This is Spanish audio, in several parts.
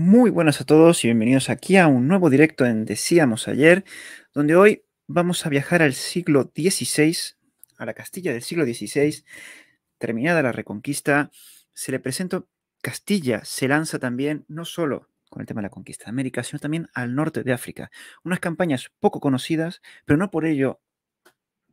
Muy buenas a todos y bienvenidos aquí a un nuevo directo en Decíamos ayer, donde hoy vamos a viajar al siglo XVI, a la Castilla del siglo XVI. Terminada la reconquista, se le presentó Castilla, se lanza también no solo con el tema de la conquista de América, sino también al norte de África. Unas campañas poco conocidas, pero no por ello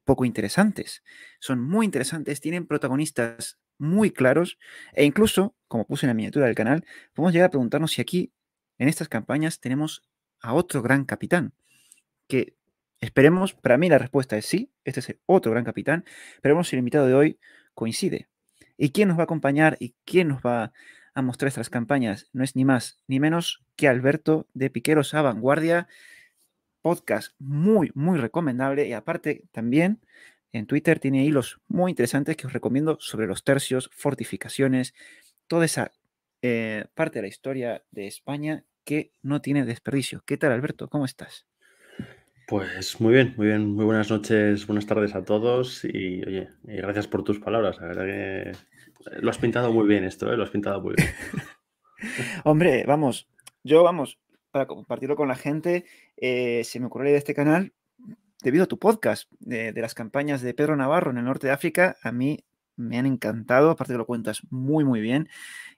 poco interesantes. Son muy interesantes, tienen protagonistas muy claros e incluso, como puse en la miniatura del canal, podemos llegar a preguntarnos si aquí, en estas campañas, tenemos a otro gran capitán, que esperemos, para mí la respuesta es sí, este es otro gran capitán, pero vemos si el invitado de hoy coincide. ¿Y quién nos va a acompañar y quién nos va a mostrar estas campañas? No es ni más ni menos que Alberto de Piqueros a Vanguardia, podcast muy, muy recomendable y aparte también en Twitter tiene hilos muy interesantes que os recomiendo sobre los tercios, fortificaciones, toda esa eh, parte de la historia de España que no tiene desperdicio. ¿Qué tal, Alberto? ¿Cómo estás? Pues muy bien, muy bien. Muy buenas noches, buenas tardes a todos y oye, gracias por tus palabras. La verdad que lo has pintado muy bien esto, ¿eh? lo has pintado muy bien. Hombre, vamos, yo vamos, para compartirlo con la gente, eh, se me ocurrió de este canal debido a tu podcast de, las campañas de Pedro Navarro en el norte de África, a mí me han encantado, aparte que lo cuentas muy, muy bien.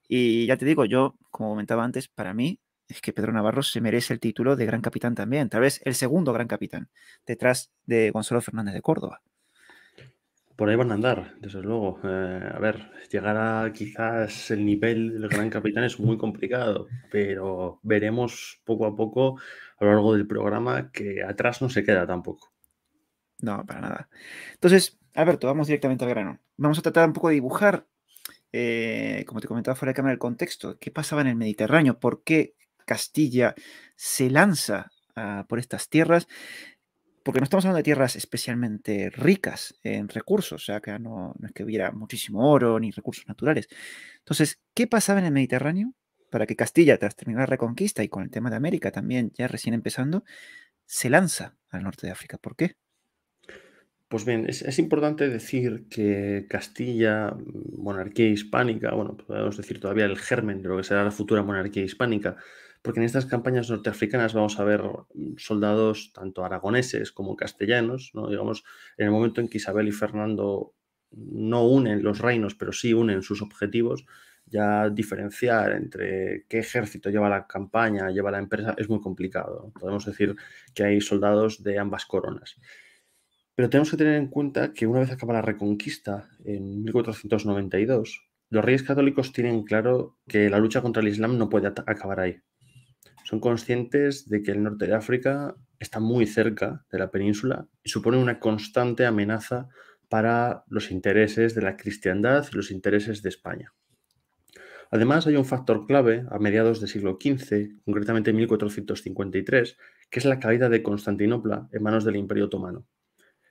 Y ya te digo, yo, como comentaba antes, para mí es que Pedro Navarro se merece el título de gran capitán también, tal vez el segundo gran capitán, detrás de Gonzalo Fernández de Córdoba. Por ahí van a andar, desde luego. Eh, a ver, llegar a quizás el nivel del gran capitán es muy complicado, pero veremos poco a poco a lo largo del programa que atrás no se queda tampoco. No, para nada. Entonces, Alberto, vamos directamente al grano. Vamos a tratar un poco de dibujar, eh, como te comentaba fuera de cámara, el contexto. ¿Qué pasaba en el Mediterráneo? ¿Por qué Castilla se lanza ah, por estas tierras? Porque no estamos hablando de tierras especialmente ricas en recursos, o sea, que no, es que hubiera muchísimo oro ni recursos naturales. Entonces, ¿qué pasaba en el Mediterráneo para que Castilla, tras terminar la reconquista y con el tema de América también ya recién empezando, se lanza al norte de África? ¿Por qué? Pues bien, es, importante decir que Castilla, monarquía hispánica, bueno, podemos decir todavía el germen de lo que será la futura monarquía hispánica, porque en estas campañas norteafricanas vamos a ver soldados tanto aragoneses como castellanos, ¿no? digamos, en el momento en que Isabel y Fernando no unen los reinos, pero sí unen sus objetivos, ya diferenciar entre qué ejército lleva la campaña, lleva la empresa, es muy complicado. Podemos decir que hay soldados de ambas coronas. Pero tenemos que tener en cuenta que una vez acaba la reconquista, en 1492, los reyes católicos tienen claro que la lucha contra el Islam no puede acabar ahí son conscientes de que el norte de África está muy cerca de la península y supone una constante amenaza para los intereses de la cristiandad y los intereses de España. Además, hay un factor clave a mediados del siglo XV, concretamente en 1453, que es la caída de Constantinopla en manos del Imperio Otomano.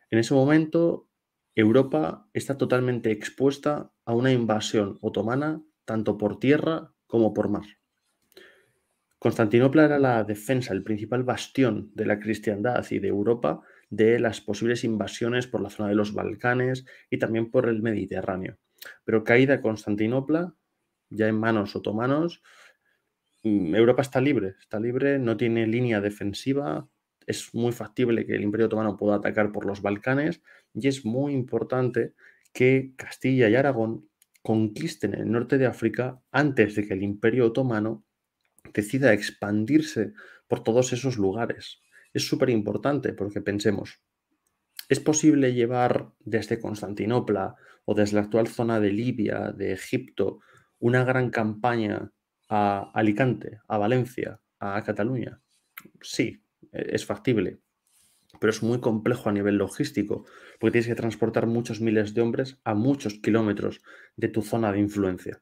En ese momento, Europa está totalmente expuesta a una invasión otomana tanto por tierra como por mar. Constantinopla era la defensa, el principal bastión de la cristiandad y de Europa de las posibles invasiones por la zona de los Balcanes y también por el Mediterráneo. Pero caída Constantinopla, ya en manos otomanos, mm, Europa está libre, está libre, no tiene línea defensiva, es muy factible que el Imperio Otomano pueda atacar por los Balcanes y es muy importante que Castilla y Aragón conquisten el norte de África antes de que el Imperio Otomano decida expandirse por todos esos lugares. Es súper importante porque pensemos, ¿es posible llevar desde Constantinopla o desde la actual zona de Libia, de Egipto, una gran campaña a Alicante, a Valencia, a Cataluña? Sí, e-, es factible, pero es muy complejo a nivel logístico, porque tienes que transportar muchos miles de hombres a muchos kilómetros de tu zona de influencia.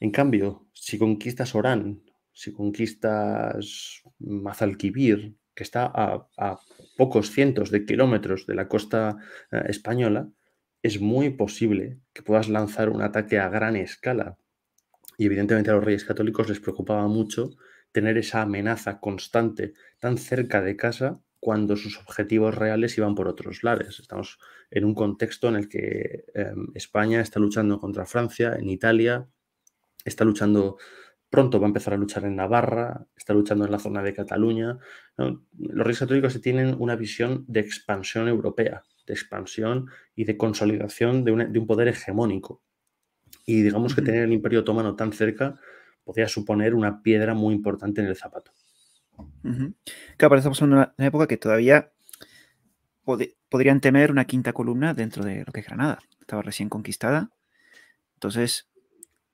En cambio, si conquistas Orán, si conquistas Mazalquivir, que está a, pocos cientos de kilómetros de la costa eh, española, es muy posible que puedas lanzar un ataque a gran escala. Y evidentemente a los reyes católicos les preocupaba mucho tener esa amenaza constante tan cerca de casa cuando sus objetivos reales iban por otros lares. Estamos en un contexto en el que em, España está luchando contra Francia, en Italia está luchando Pronto va a empezar a luchar en Navarra, está luchando en la zona de Cataluña. Los reyes católicos tienen una visión de expansión europea, de expansión y de consolidación de, un poder hegemónico. Y digamos que tener el Imperio Otomano tan cerca podría suponer una piedra muy importante en el zapato. Claro, estamos en una, época que todavía podrían temer una quinta columna dentro de lo que es Granada. Estaba recién conquistada. Entonces,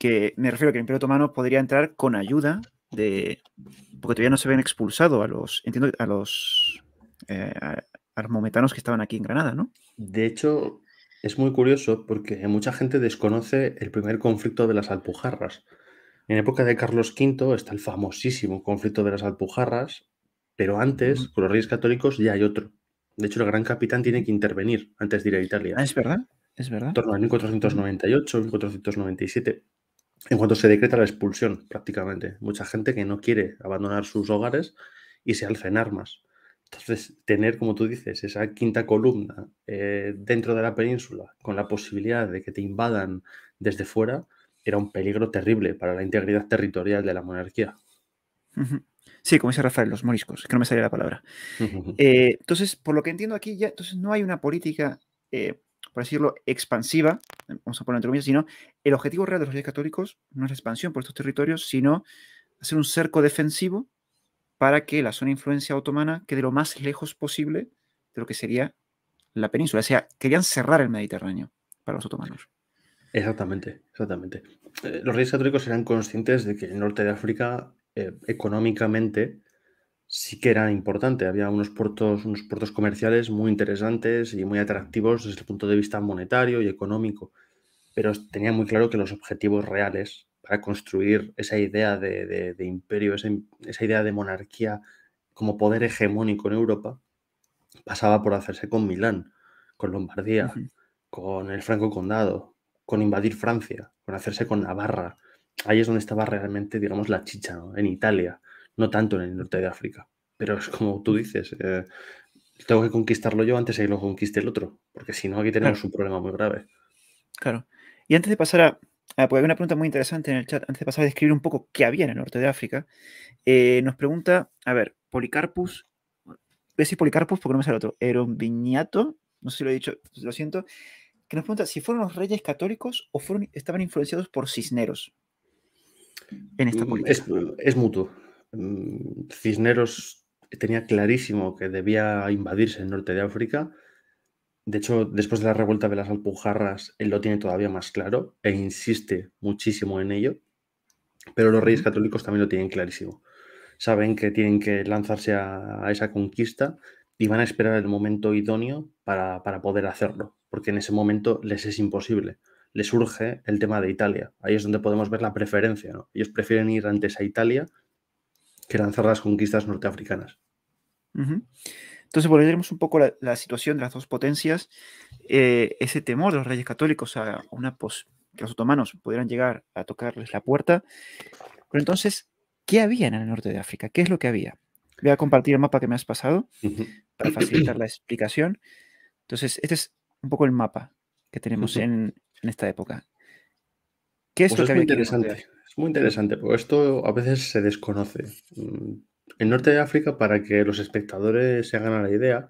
que me refiero a que el Imperio Otomano podría entrar con ayuda de. Porque todavía no se habían expulsado a los. Entiendo, a los. Eh, armometanos que estaban aquí en Granada, ¿no? De hecho, es muy curioso porque mucha gente desconoce el primer conflicto de las Alpujarras. En época de Carlos V está el famosísimo conflicto de las Alpujarras, pero antes, con los reyes católicos, ya hay otro. De hecho, el gran capitán tiene que intervenir antes de ir a Italia. Ah, es verdad, es verdad. En torno a 1498, 1497, en cuanto se decreta la expulsión, prácticamente. Mucha gente que no quiere abandonar sus hogares y se alza en armas. Entonces, tener, como tú dices, esa quinta columna eh, dentro de la península con la posibilidad de que te invadan desde fuera era un peligro terrible para la integridad territorial de la monarquía. Sí, como dice Rafael, los moriscos, que no me salía la palabra. Eh, entonces, por lo que entiendo aquí, ya entonces no hay una política, eh, por decirlo, expansiva, vamos a ponerlo entre comillas, sino el objetivo real de los reyes católicos no es la expansión por estos territorios, sino hacer un cerco defensivo para que la zona de influencia otomana quede lo más lejos posible de lo que sería la península. O sea, querían cerrar el Mediterráneo para los otomanos. Exactamente, exactamente. Eh, los reyes católicos eran conscientes de que el norte de África eh, económicamente sí que era importante. Había unos puertos, unos puertos comerciales muy interesantes y muy atractivos desde el punto de vista monetario y económico, pero tenía muy claro que los objetivos reales para construir esa idea de, imperio, esa, idea de monarquía como poder hegemónico en Europa, pasaba por hacerse con Milán, con Lombardía, con el Franco Condado, con invadir Francia, con hacerse con Navarra. Ahí es donde estaba realmente, digamos, la chicha, en Italia, no tanto en el norte de África. Pero es como tú dices, eh, tengo que conquistarlo yo antes de que lo conquiste el otro, porque si no, aquí tenemos un problema muy grave. Claro. Y antes de pasar a, Ah, pues hay una pregunta muy interesante en el chat, antes de pasar a describir un poco qué había en el norte de África. Eh, nos pregunta, a ver, Policarpus, voy a decir Policarpus porque no me sale otro, Eronviñato, no sé si lo he dicho, lo siento, que nos pregunta si fueron los reyes católicos o fueron, estaban influenciados por Cisneros en esta mm, política. Es, es mutuo. Mm, Cisneros tenía clarísimo que debía invadirse el norte de África de hecho, después de la revuelta de las Alpujarras, él lo tiene todavía más claro e insiste muchísimo en ello. Pero los reyes católicos también lo tienen clarísimo. Saben que tienen que lanzarse a, esa conquista y van a esperar el momento idóneo para, poder hacerlo, porque en ese momento les es imposible. Les surge el tema de Italia. Ahí es donde podemos ver la preferencia. Ellos prefieren ir antes a Italia que lanzar las conquistas norteafricanas. Entonces volveremos un poco a la, situación de las dos potencias, eh, ese temor de los reyes católicos a una pos que los otomanos pudieran llegar a tocarles la puerta. Pero entonces, ¿qué había en el norte de África? ¿Qué es lo que había? Voy a compartir el mapa que me has pasado para facilitar la explicación. Entonces, este es un poco el mapa que tenemos en, esta época. ¿Qué es pues lo que había? interesante. Muy interesante, porque esto a veces se desconoce. Mm, el norte de África, para que los espectadores se hagan la idea,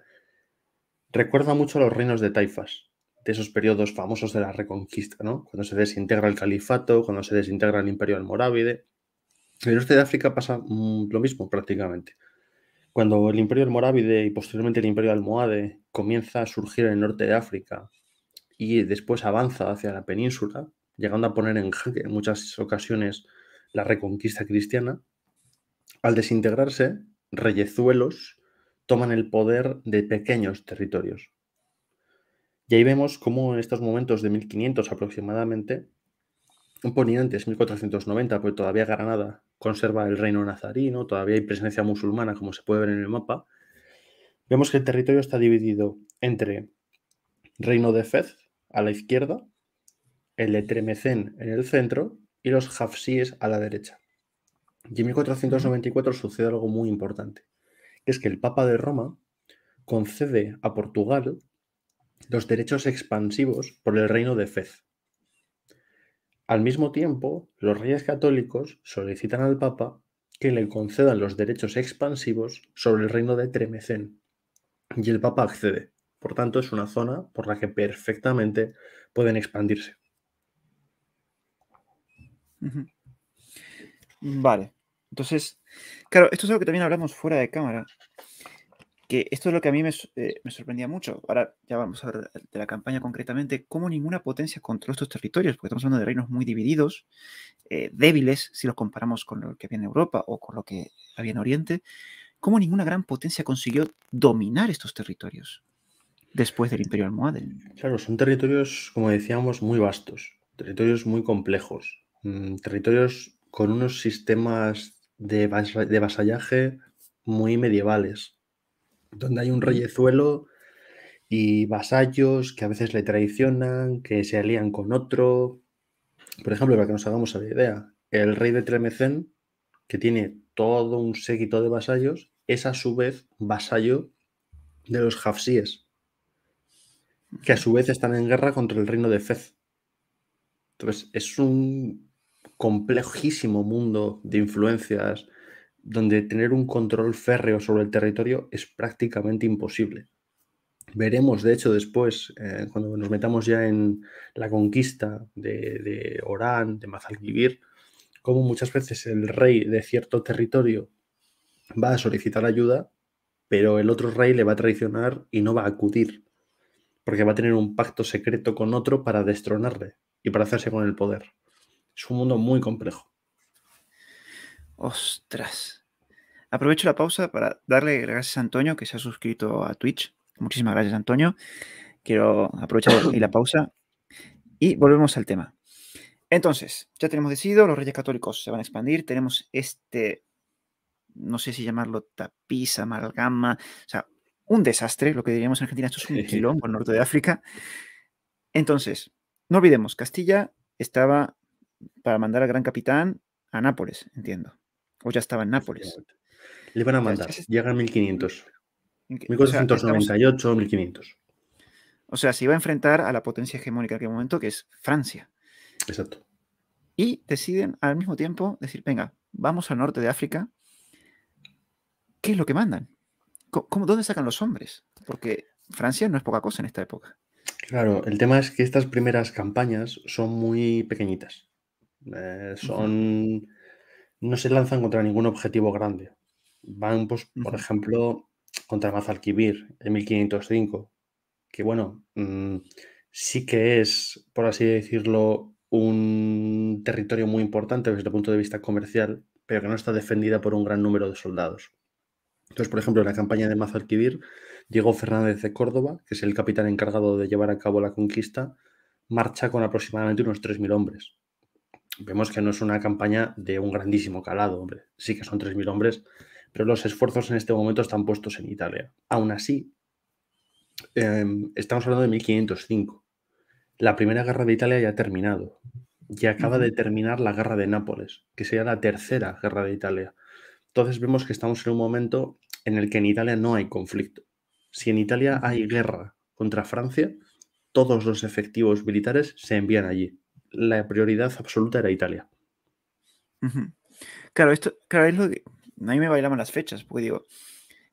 recuerda mucho a los reinos de taifas, de esos periodos famosos de la Reconquista, ¿no? Cuando se desintegra el califato, cuando se desintegra el imperio almorávide. En el norte de África pasa mm, lo mismo prácticamente. Cuando el imperio almorávide y posteriormente el imperio almohade comienza a surgir en el norte de África y después avanza hacia la península, llegando a poner en jaque en muchas ocasiones la reconquista cristiana, al desintegrarse, reyezuelos toman el poder de pequeños territorios. Y ahí vemos cómo en estos momentos de 1500 aproximadamente, un poco antes, 1490, pues todavía Granada conserva el reino nazarino, todavía hay presencia musulmana, como se puede ver en el mapa, vemos que el territorio está dividido entre reino de Fez a la izquierda, el Etremecén en el centro y los Hafsíes a la derecha. Y en 1494 sucede algo muy importante, que es que el Papa de Roma concede a Portugal los derechos expansivos por el reino de Fez. Al mismo tiempo, los reyes católicos solicitan al Papa que le concedan los derechos expansivos sobre el reino de Tremecén. Y el Papa accede. Por tanto, es una zona por la que perfectamente pueden expandirse. Vale. Entonces, claro, esto es algo que también hablamos fuera de cámara. Que esto es lo que a mí me, eh, sorprendía mucho. Ahora ya vamos a ver de la campaña concretamente, cómo ninguna potencia controló estos territorios, porque estamos hablando de reinos muy divididos, eh, débiles, si los comparamos con lo que había en Europa o con lo que había en Oriente, cómo ninguna gran potencia consiguió dominar estos territorios después del Imperio Almohade. Claro, son territorios, como decíamos, muy vastos, territorios muy complejos, mm, territorios con unos sistemas de, de vasallaje muy medievales, donde hay un reyezuelo y vasallos que a veces le traicionan, que se alían con otro. Por ejemplo, para que nos hagamos la idea, el rey de Tremecén, que tiene todo un séquito de vasallos, es a su vez vasallo de los Hafsíes, que a su vez están en guerra contra el reino de Fez. Entonces, es un complejísimo mundo de influencias donde tener un control férreo sobre el territorio es prácticamente imposible. Veremos, de hecho, después, eh, cuando nos metamos ya en la conquista de, de Orán, de Mazalquivir, cómo muchas veces el rey de cierto territorio va a solicitar ayuda, pero el otro rey le va a traicionar y no va a acudir, porque va a tener un pacto secreto con otro para destronarle y para hacerse con el poder. Es un mundo muy complejo. Ostras. Aprovecho la pausa para darle gracias a Antonio que se ha suscrito a Twitch. Muchísimas gracias, Antonio. Quiero aprovechar la pausa y volvemos al tema. Entonces, ya tenemos decidido, los reyes católicos se van a expandir. Tenemos este, no sé si llamarlo tapiz, amalgama, o sea, un desastre, lo que diríamos en Argentina, esto es un quilombo el norte de África. Entonces, no olvidemos, Castilla estaba para mandar al gran capitán a Nápoles, entiendo. O ya estaba en Nápoles. Le van a mandar, llega a 1500. 1498, 1500. O sea, se iba a enfrentar a la potencia hegemónica en aquel momento, que es Francia. Exacto. Y deciden al mismo tiempo decir, venga, vamos al norte de África. ¿Qué es lo que mandan? ¿Cómo, ¿Dónde sacan los hombres? Porque Francia no es poca cosa en esta época. Claro, el tema es que estas primeras campañas son muy pequeñitas. Eh, son. No se lanzan contra ningún objetivo grande. Van, pues, por ejemplo, contra Mazalquivir en 1505. Que bueno, mm, sí que es, por así decirlo, un territorio muy importante desde el punto de vista comercial, pero que no está defendida por un gran número de soldados. Entonces, por ejemplo, en la campaña de Mazalquivir, Diego Fernández de Córdoba, que es el capitán encargado de llevar a cabo la conquista, marcha con aproximadamente unos 3.000 hombres vemos que no es una campaña de un grandísimo calado, hombre. Sí que son 3.000 hombres, pero los esfuerzos en este momento están puestos en Italia. Aún así, em, estamos hablando de 1505. La primera guerra de Italia ya ha terminado. Ya acaba de terminar la guerra de Nápoles, que sería la tercera guerra de Italia. Entonces vemos que estamos en un momento en el que en Italia no hay conflicto. Si en Italia hay guerra contra Francia, todos los efectivos militares se envían allí la prioridad absoluta era Italia. Claro, esto, claro, es lo que a mí me bailaban las fechas, porque digo,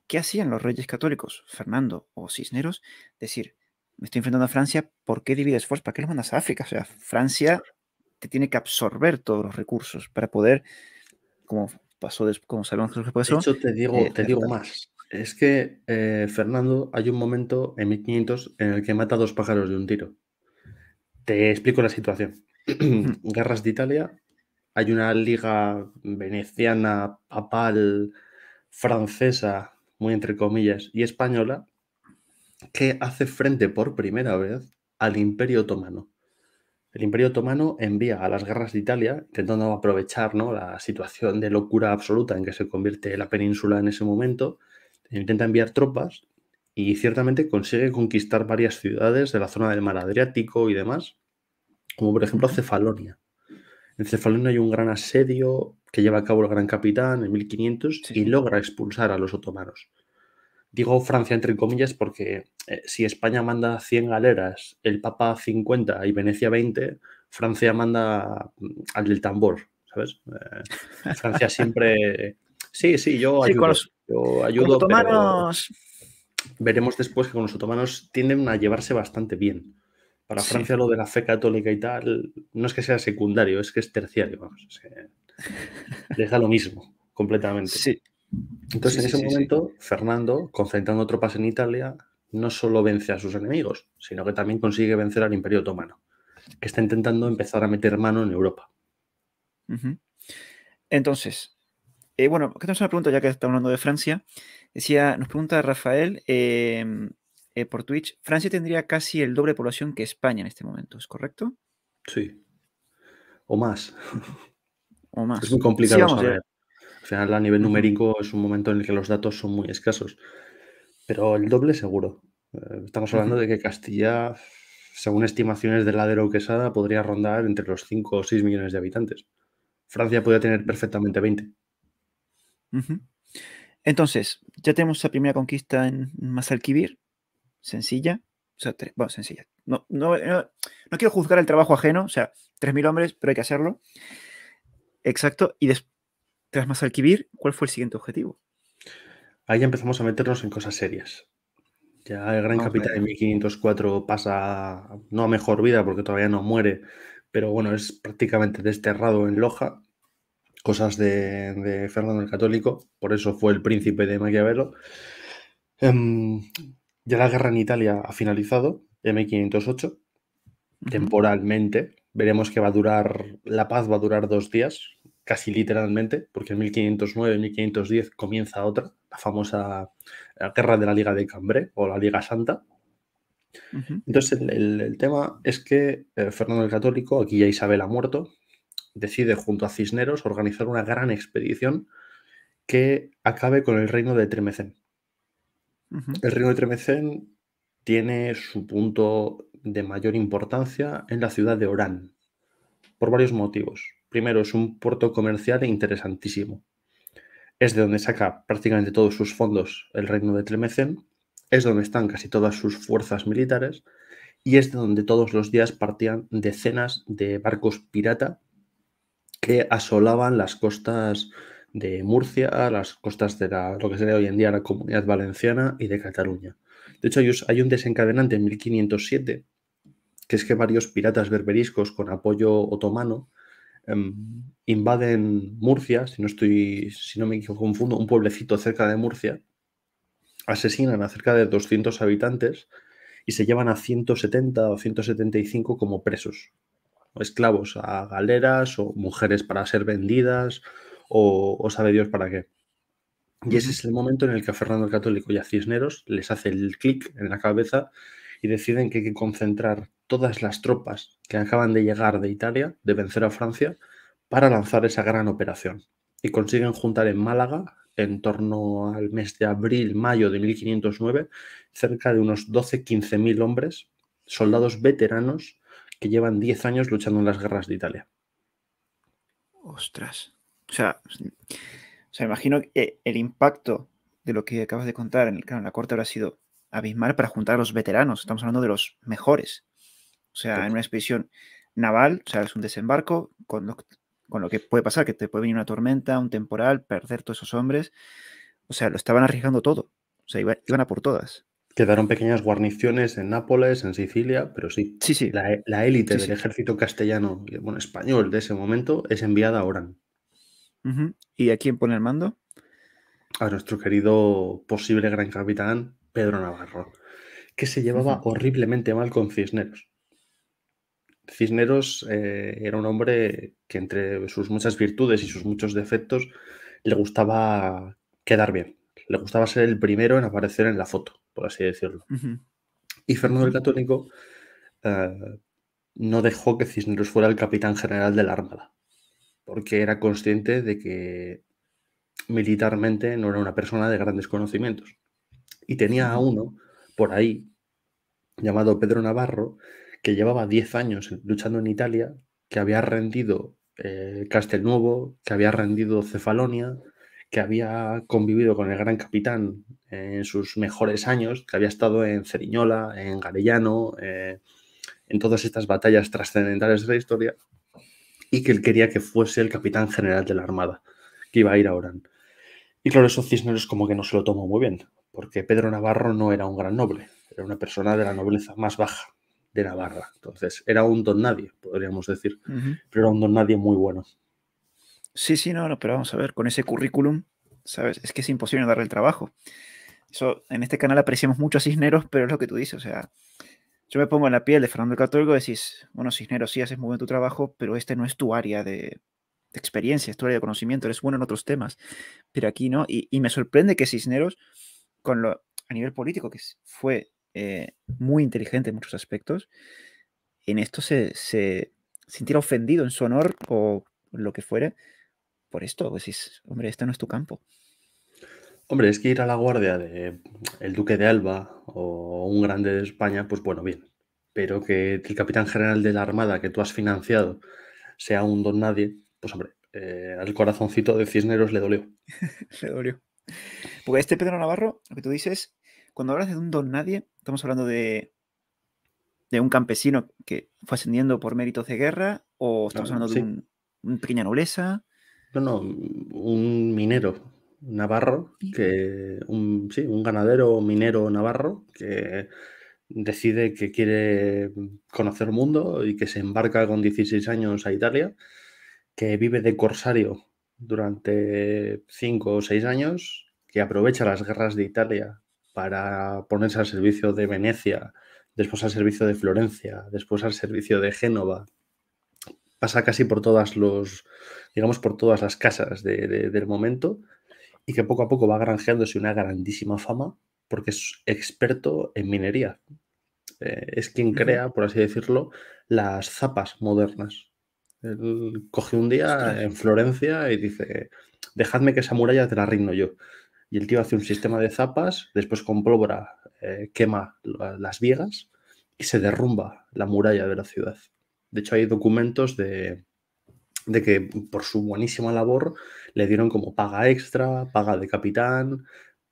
¿qué hacían los reyes católicos, Fernando o Cisneros? Decir, me estoy enfrentando a Francia, ¿por qué divides fuerzas? ¿Para qué los mandas a África? O sea, Francia te tiene que absorber todos los recursos para poder, como pasó, como sabemos que pasó. De hecho, te digo, eh, te digo más. Es que, eh, Fernando, hay un momento en 1500 en el que mata dos pájaros de un tiro. Te explico la situación. Guerras de Italia, hay una liga veneciana, papal, francesa, muy entre comillas, y española, que hace frente por primera vez al Imperio Otomano. El Imperio Otomano envía a las guerras de Italia, intentando aprovechar ¿no? la situación de locura absoluta en que se convierte la península en ese momento, intenta enviar tropas y ciertamente consigue conquistar varias ciudades de la zona del mar Adriático y demás, como por ejemplo Cefalonia. En Cefalonia hay un gran asedio que lleva a cabo el gran capitán en 1500 y logra expulsar a los otomanos. Digo Francia entre comillas porque eh, si España manda 100 galeras, el Papa 50 y Venecia 20, Francia manda mm, al del tambor, ¿sabes? Eh, Francia siempre... Sí, sí, yo ayudo. yo ayudo, veremos después que con los otomanos tienden a llevarse bastante bien. Para Francia lo de la fe católica y tal, no es que sea secundario, es que es terciario, vamos. Es lo mismo, completamente. Sí. Entonces, en ese momento, Fernando, concentrando tropas en Italia, no solo vence a sus enemigos, sino que también consigue vencer al Imperio Otomano, que está intentando empezar a meter mano en Europa. Entonces, eh, bueno, que tenemos una pregunta ya que estamos hablando de Francia. Decía, nos pregunta Rafael em, eh, por Twitch, Francia tendría casi el doble de población que España en este momento, ¿es correcto? Sí. O más. O más. Es muy complicado saber. Al final, a nivel numérico, es un momento en el que los datos son muy escasos. Pero el doble seguro. Eh, estamos hablando de que Castilla, según estimaciones de Ladero Quesada, podría rondar entre los 5 o 6 millones de habitantes. Francia podría tener perfectamente 20. Entonces, ya tenemos la primera conquista en Mazalquivir, sencilla, o sea, bueno, sencilla. No, no, no, quiero juzgar el trabajo ajeno, o sea, 3.000 hombres, pero hay que hacerlo. Exacto, y tras Mazalquivir, ¿cuál fue el siguiente objetivo? Ahí empezamos a meternos en cosas serias. Ya el gran capitán de 1504 pasa no a mejor vida porque todavía no muere, pero bueno, es prácticamente desterrado en Loja cosas de, Fernando el Católico, por eso fue el príncipe de Maquiavelo. Em, ya la guerra en Italia ha finalizado, en 1508, temporalmente. Veremos que va a durar, la paz va a durar dos días, casi literalmente, porque en 1509 1510 comienza otra, la famosa guerra de la Liga de Cambrai o la Liga Santa. Entonces, el, tema es que eh, Fernando el Católico, aquí ya Isabel ha muerto, decide junto a Cisneros organizar una gran expedición que acabe con el reino de Tremecén. El reino de Tremecén tiene su punto de mayor importancia en la ciudad de Orán, por varios motivos. Primero, es un puerto comercial interesantísimo. Es de donde saca prácticamente todos sus fondos el reino de Tremecén, es donde están casi todas sus fuerzas militares y es de donde todos los días partían decenas de barcos pirata que asolaban las costas de Murcia, las costas de lo que sería hoy en día la comunidad valenciana y de Cataluña. De hecho, hay un desencadenante en 1507, que es que varios piratas berberiscos con apoyo otomano em, invaden Murcia, si no estoy, si no me confundo, un pueblecito cerca de Murcia, asesinan a cerca de 200 habitantes y se llevan a 170 o 175 como presos esclavos a galeras o mujeres para ser vendidas o, sabe Dios para qué. Y ese es el momento en el que a Fernando el Católico y a Cisneros les hace el clic en la cabeza y deciden que hay que concentrar todas las tropas que acaban de llegar de Italia, de vencer a Francia, para lanzar esa gran operación. Y consiguen juntar en Málaga, en torno al mes de abril, mayo de 1509, cerca de unos 12-15 mil hombres, soldados veteranos que llevan 10 años luchando en las guerras de Italia. Ostras. O sea, o sea imagino que el impacto de lo que acabas de contar en, en la corte habrá sido abismal para juntar a los veteranos. Estamos hablando de los mejores. O sea, en una expedición naval, o sea, es un desembarco con lo, con lo que puede pasar, que te puede venir una tormenta, un temporal, perder todos esos hombres. O sea, lo estaban arriesgando todo. O sea, iban a por todas. Quedaron pequeñas guarniciones en Nápoles, en Sicilia, pero sí. Sí, sí. La, élite del ejército castellano, bueno, español de ese momento, es enviada a Orán. ¿Y a quién pone el mando? A nuestro querido posible gran capitán, Pedro Navarro, que se llevaba horriblemente mal con Cisneros. Cisneros eh, era un hombre que entre sus muchas virtudes y sus muchos defectos le gustaba quedar bien, le gustaba ser el primero en aparecer en la foto por así decirlo. Y Fernando el Católico eh, no dejó que Cisneros fuera el capitán general de la Armada, porque era consciente de que militarmente no era una persona de grandes conocimientos. Y tenía a uno por ahí, llamado Pedro Navarro, que llevaba 10 años luchando en Italia, que había rendido eh, Castelnuovo, que había rendido Cefalonia, que había convivido con el gran capitán en sus mejores años, que había estado en Ceriñola, en Garellano, eh, en todas estas batallas trascendentales de la historia y que él quería que fuese el capitán general de la Armada, que iba a ir a Orán. Y claro, eso Cisneros como que no se lo tomó muy bien, porque Pedro Navarro no era un gran noble, era una persona de la nobleza más baja de Navarra. Entonces, era un don nadie, podríamos decir, pero era un don nadie muy bueno. Sí, sí, no, no, pero vamos a ver, con ese currículum, ¿sabes? Es que es imposible darle el trabajo. Eso, en este canal apreciamos mucho a Cisneros, pero es lo que tú dices, o sea, yo me pongo en la piel de Fernando el Católico y decís, bueno, Cisneros, sí haces muy bien tu trabajo, pero este no es tu área de, experiencia, es tu área de conocimiento, eres bueno en otros temas, pero aquí no. Y, me sorprende que Cisneros, a nivel político, que fue eh, muy inteligente en muchos aspectos, en esto se, se sintiera ofendido en su honor o lo que fuere por esto. Pues hombre, este no es tu campo. Hombre, es que ir a la guardia de el duque de Alba o un grande de España, pues bueno, bien. Pero que el capitán general de la armada que tú has financiado sea un don nadie, pues hombre, eh, al corazoncito de Cisneros le dolió. le dolió. Porque este Pedro Navarro, lo que tú dices, cuando hablas de un don nadie, estamos hablando de, de un campesino que fue ascendiendo por méritos de guerra, o estamos hablando de un, una pequeña nobleza. No, no, un minero navarro, que un, sí, un ganadero minero navarro que decide que quiere conocer el mundo y que se embarca con 16 años a Italia, que vive de corsario durante 5 o 6 años, que aprovecha las guerras de Italia para ponerse al servicio de Venecia, después al servicio de Florencia, después al servicio de Génova. Pasa casi por todas los, digamos, por todas las casas del momento y que poco a poco va granjeándose una grandísima fama porque es experto en minería. Eh, es quien crea, por así decirlo, las zapas modernas. Él coge un día en Florencia y dice, dejadme que esa muralla te la rindo yo. Y el tío hace un sistema de zapas, después con pólvora eh, quema las vigas y se derrumba la muralla de la ciudad. De hecho, hay documentos de, de que por su buenísima labor le dieron como paga extra, paga de capitán.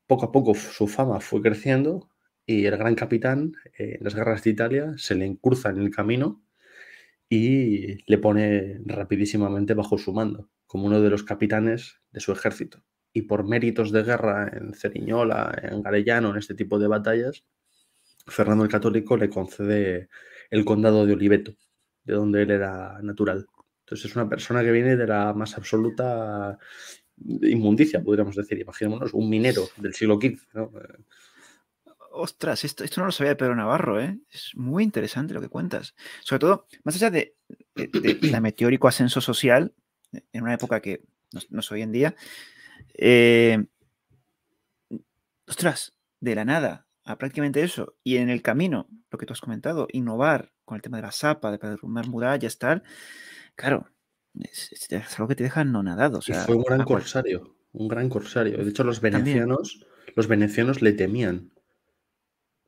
Poco a poco su fama fue creciendo y el gran capitán eh, en las guerras de Italia se le encruza en el camino y le pone rapidísimamente bajo su mando, como uno de los capitanes de su ejército. Y por méritos de guerra en Ceriñola, en Garellano, en este tipo de batallas, Fernando el Católico le concede el condado de Oliveto, de donde él era natural. Entonces es una persona que viene de la más absoluta inmundicia, podríamos decir. Imaginémonos un minero del siglo XV. Ostras, esto, no lo sabía de Pedro Navarro, ¿eh? Es muy interesante lo que cuentas. Sobre todo, más allá de, la meteórico ascenso social, en una época que no, es hoy en día, eh, ostras, de la nada a prácticamente eso, y en el camino, lo que tú has comentado, innovar con el tema de la zapa, de derrumbar murallas, tal, Claro, es, algo que te deja no nadado. fue un gran corsario, un gran corsario. De hecho, los venecianos, los venecianos le temían.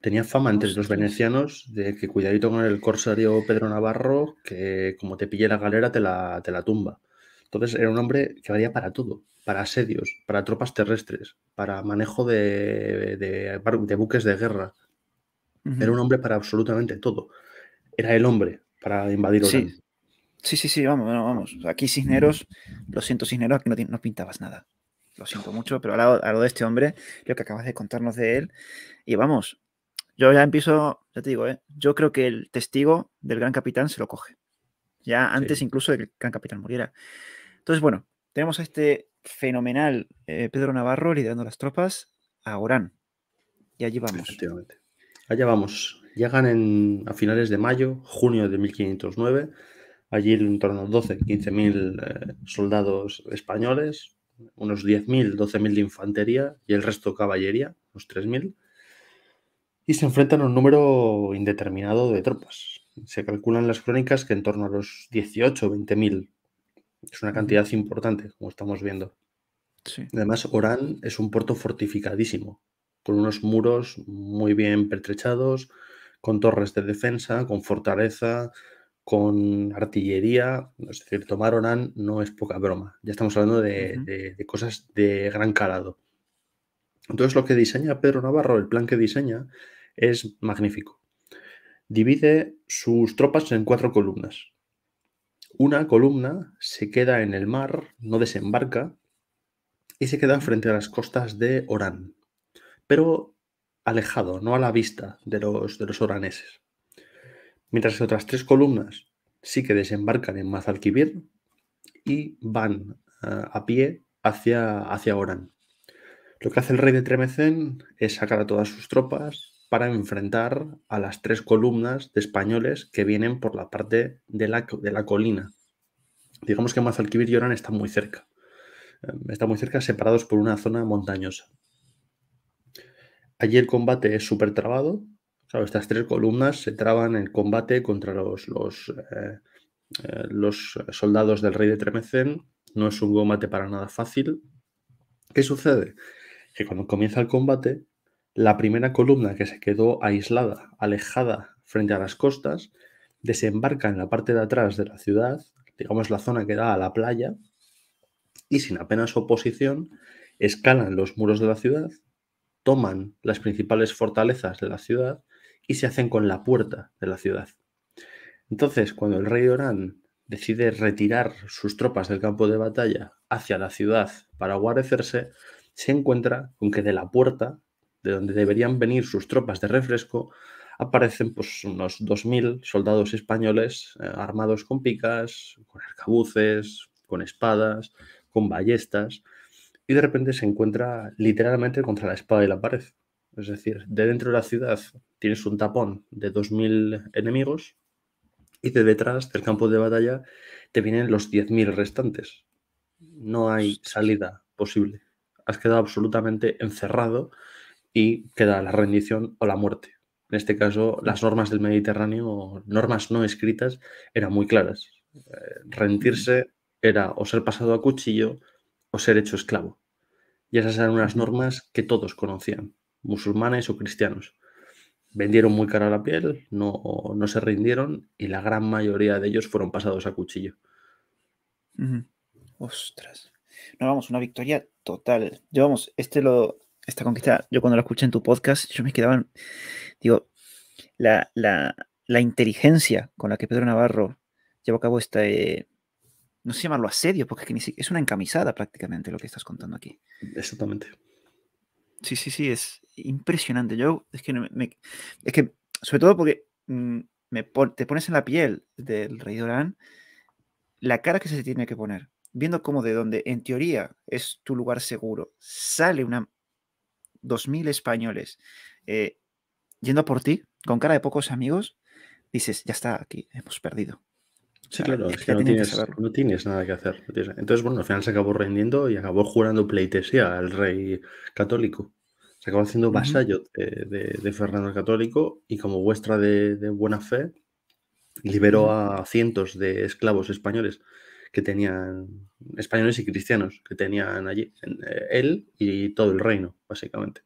Tenía fama entre los venecianos de que cuidadito con el corsario Pedro Navarro, que como te pille la galera te la, te la tumba. Entonces era un hombre que valía para todo, para asedios, para tropas terrestres, para manejo de, de, buques de guerra. Era un hombre para absolutamente todo. Era el hombre para invadir Orán. Sí, sí, sí, vamos, vamos. Aquí Cisneros, lo siento Cisneros, aquí no, no pintabas nada. Lo siento mucho, pero a lo, de este hombre, lo que acabas de contarnos de él, y vamos, yo ya empiezo, ya te digo, ¿eh? yo creo que el testigo del gran capitán se lo coge. Ya antes incluso de que el gran capitán muriera. Entonces, bueno, tenemos a este fenomenal eh, Pedro Navarro liderando las tropas a Orán. Y allí vamos. Efectivamente. Allá vamos. Llegan a finales de mayo, junio de 1509 allí en torno a 12, 15 mil eh, soldados españoles, unos 10.000, 12.000 de infantería y el resto caballería, unos 3.000, y se enfrentan a un número indeterminado de tropas. Se calculan las crónicas que en torno a los 18 o 20.000. Es una cantidad importante, como estamos viendo. Además, Orán es un puerto fortificadísimo, con unos muros muy bien pertrechados, con torres de defensa, con fortaleza, con artillería, es decir, tomar Orán no es poca broma. Ya estamos hablando de, cosas de gran calado. Entonces, lo que diseña Pedro Navarro, el plan que diseña, es magnífico. divide sus tropas en cuatro columnas. Una columna se queda en el mar, no desembarca, y se queda frente a las costas de Orán, pero alejado, no a la vista de los, de los oraneses. Mientras que otras tres columnas sí que desembarcan en Mazalquivir y van eh, a pie hacia, hacia Orán. Lo que hace el rey de Tremecén es sacar a todas sus tropas para enfrentar a las tres columnas de españoles que vienen por la parte de la, de la colina. Digamos que Mazalquivir y Orán están muy cerca. Eh, están muy cerca, separados por una zona montañosa. Allí el combate es súper trabado. Estas tres columnas se traban en combate contra los, eh, eh, soldados del rey de Tremecén. No es un combate para nada fácil. ¿Qué sucede? Que cuando comienza el combate, la primera columna que se quedó aislada, alejada frente a las costas, desembarca en la parte de atrás de la ciudad, digamos la zona que da a la playa, y sin apenas oposición, escalan los muros de la ciudad, toman las principales fortalezas de la ciudad y se hacen con la puerta de la ciudad. Entonces, cuando el rey Orán decide retirar sus tropas del campo de batalla hacia la ciudad para guarecerse, se encuentra con que de la puerta de donde deberían venir sus tropas de refresco, aparecen pues, unos 2.000 soldados españoles eh, armados con picas, con arcabuces, con espadas, con ballestas, y de repente se encuentra literalmente contra la espada y la pared. Es decir, de dentro de la ciudad tienes un tapón de 2.000 enemigos y de detrás del campo de batalla te vienen los 10.000 restantes. No hay salida posible. Has quedado absolutamente encerrado y queda la rendición o la muerte. En este caso, las normas del Mediterráneo, normas no escritas, eran muy claras. Eh, rendirse era o ser pasado a cuchillo o ser hecho esclavo. Y esas eran unas normas que todos conocían, musulmanes o cristianos. Vendieron muy cara la piel, no, no se rindieron y la gran mayoría de ellos fueron pasados a cuchillo. Ostras. No, vamos, una victoria total. Yo, vamos, este lo, esta conquista, yo cuando la escuché en tu podcast, yo me quedaba, digo, la, inteligencia con la que Pedro Navarro llevó a cabo este, no sé llamarlo asedio, porque es, es una encamisada prácticamente lo que estás contando aquí. Exactamente. Sí, sí, sí, es impresionante. Yo, es que, es que sobre todo porque mm, me, te pones en la piel del rey de Orán, la cara que se tiene que poner, viendo cómo de donde en teoría es tu lugar seguro, sale una 2.000 españoles eh, yendo por ti, con cara de pocos amigos, dices, ya está, aquí hemos perdido. Sí, claro, es que no tienes, nada que hacer. Entonces, bueno, al final se acabó rendiendo y acabó jurando pleitesía al rey católico. Se acabó haciendo vasallo de, Fernando el Católico y como muestra de, buena fe, liberó a cientos de esclavos españoles que tenían, españoles y cristianos, que tenían allí, eh, él y todo el reino, básicamente.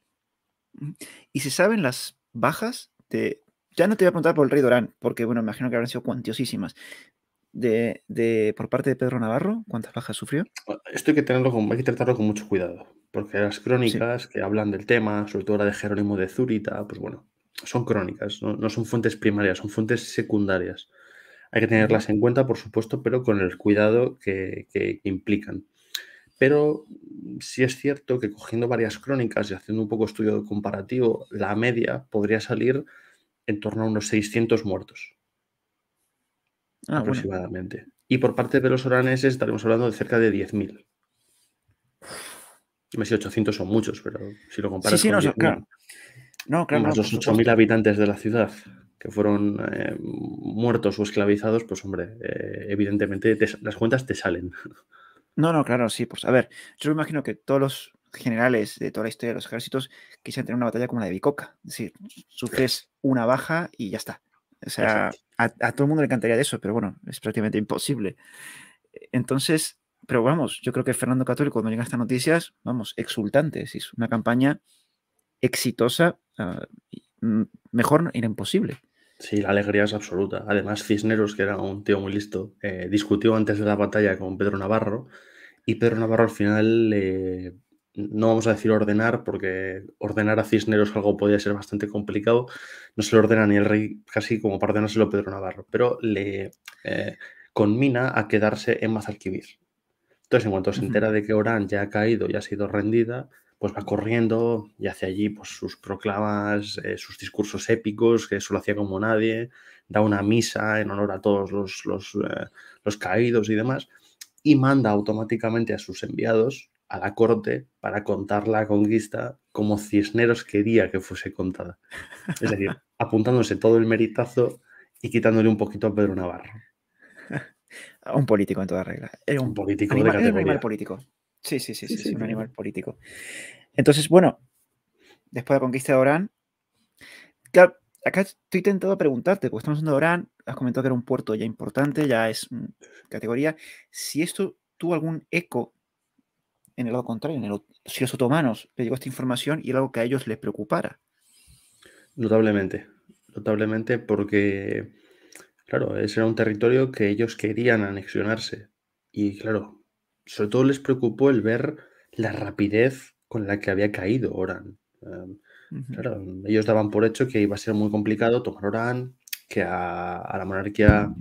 ¿Y se saben las bajas de... Ya no te voy a preguntar por el rey Dorán, porque bueno, me imagino que habrán sido cuantiosísimas. De, de, por parte de Pedro Navarro, ¿cuántas bajas sufrió? Esto hay que, tenerlo hay que tratarlo con mucho cuidado, porque las crónicas que hablan del tema, sobre todo la de Jerónimo de Zúrita, pues bueno, son crónicas, no, no son fuentes primarias, son fuentes secundarias. Hay que tenerlas en cuenta, por supuesto, pero con el cuidado que, implican. Pero sí es cierto que cogiendo varias crónicas y haciendo un poco estudio comparativo, la media podría salir en torno a unos 600 muertos. Ah, aproximadamente. Y por parte de los oraneses estaremos hablando de cerca de 10.000. No sé si 800 son muchos, pero si lo comparas con no, claro. no, claro, más los 8.000 habitantes de la ciudad que fueron eh, muertos o esclavizados, pues hombre, eh, evidentemente las cuentas te salen. No, no, claro, sí. Pues a ver, yo me imagino que todos los generales de toda la historia de los ejércitos quisieran tener una batalla como la de Bicoca. Es decir, sufres una baja y ya está. O sea, a, todo el mundo le encantaría de eso, pero bueno, es prácticamente imposible. Entonces, pero vamos, yo creo que Fernando Católico, cuando llegan estas noticias, vamos, exultante. Es una campaña exitosa, ah, mm, mejor era imposible. Sí, la alegría es absoluta. Además, Cisneros, que era un tío muy listo, eh, discutió antes de la batalla con Pedro Navarro y Pedro Navarro al final le, no vamos a decir ordenar, porque ordenar a Cisneros algo podría ser bastante complicado. No se lo ordena ni el rey casi como para ordenárselo Pedro Navarro, pero le eh, conmina a quedarse en Mazalquivir. Entonces, en cuanto se entera de que Orán ya ha caído y ha sido rendida, pues va corriendo y hace allí pues, sus proclamas, eh, sus discursos épicos, que eso lo hacía como nadie, da una misa en honor a todos los, los, eh, los caídos y demás, y manda automáticamente a sus enviados a la corte para contar la conquista como Cisneros quería que fuese contada. Es decir, apuntándose todo el meritazo y quitándole un poquito a Pedro Navarro. un político en toda regla. Era un, político de categoría. un animal político. Sí, sí, sí, sí, un animal político. Entonces, bueno, después de la conquista de Orán, claro, acá estoy tentado a preguntarte, porque estamos hablando de Orán, has comentado que era un puerto ya importante, ya es categoría. Si esto tuvo algún eco en el lado contrario, en el, si los otomanos le llegó esta información y era algo que a ellos les preocupara. Notablemente, notablemente porque, claro, ese era un territorio que ellos querían anexionarse. Y claro, sobre todo les preocupó el ver la rapidez con la que había caído Orán. Em, claro, ellos daban por hecho que iba a ser muy complicado tomar Orán, que a, a la monarquía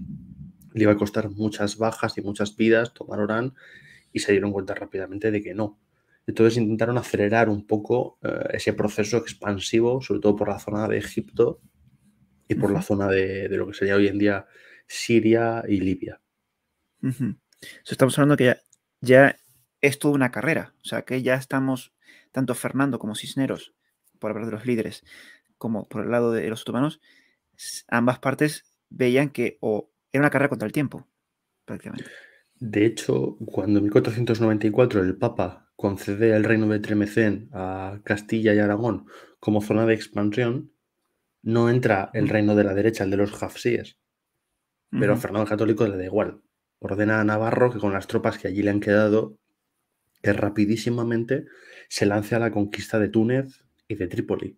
le iba a costar muchas bajas y muchas vidas tomar Orán y se dieron cuenta rápidamente de que no. Entonces intentaron acelerar un poco eh, ese proceso expansivo, sobre todo por la zona de Egipto y por la zona de, lo que sería hoy en día Siria y Libia. Estamos hablando que ya, es toda una carrera, o sea que ya estamos, tanto Fernando como Cisneros, por hablar de los líderes, como por el lado de los otomanos, ambas partes veían que o era una carrera contra el tiempo, prácticamente. De hecho, cuando en 1494 el Papa concede el reino de Tremecén a Castilla y Aragón como zona de expansión, no entra el reino de la derecha, el de los Hafsíes. Pero a Fernando el Católico le da igual. Ordena a Navarro que con las tropas que allí le han quedado, que rapidísimamente se lance a la conquista de Túnez y de Trípoli.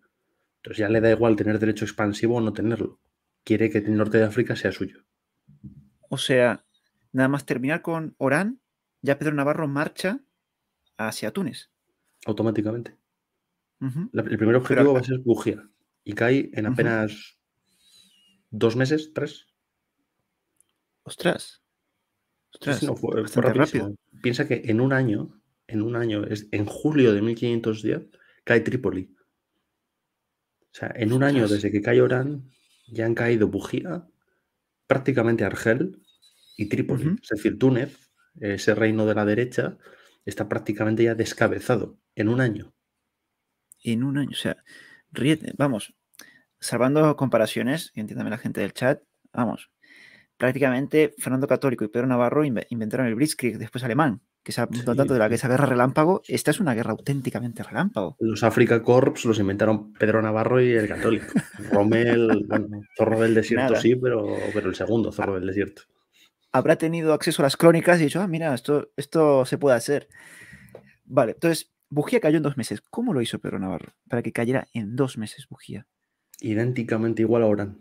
Entonces ya le da igual tener derecho expansivo o no tenerlo. Quiere que el norte de África sea suyo. O sea, Nada más terminar con Orán, ya Pedro Navarro marcha hacia Túnez. Automáticamente. el primer objetivo va a ser Bujía y cae en apenas dos meses, tres. Ostras. Ostras, fue, rápido. Piensa que en un año, en un año, es, en julio de 1510, cae Trípoli. O sea, en un año desde que cae Orán, ya han caído Bujía, prácticamente Argel, y Trípoli. Es decir, Túnez, ese reino de la derecha, está prácticamente ya descabezado en un año. En un año, o sea, ríete, vamos, salvando comparaciones, y entiéndame la gente del chat, vamos, prácticamente Fernando Católico y Pedro Navarro inventaron el Blitzkrieg, después alemán, que se ha tanto de la que esa guerra relámpago, esta es una guerra auténticamente relámpago. Los Africa Corps los inventaron Pedro Navarro y el Católico. Rommel, bueno, Zorro del Desierto sí, pero, pero el segundo Zorro del Desierto habrá tenido acceso a las crónicas y dicho, ah, mira, esto, esto se puede hacer. Vale, entonces, Bujía cayó en dos meses. ¿Cómo lo hizo Pedro Navarro para que cayera en dos meses Bujía? Idénticamente igual a.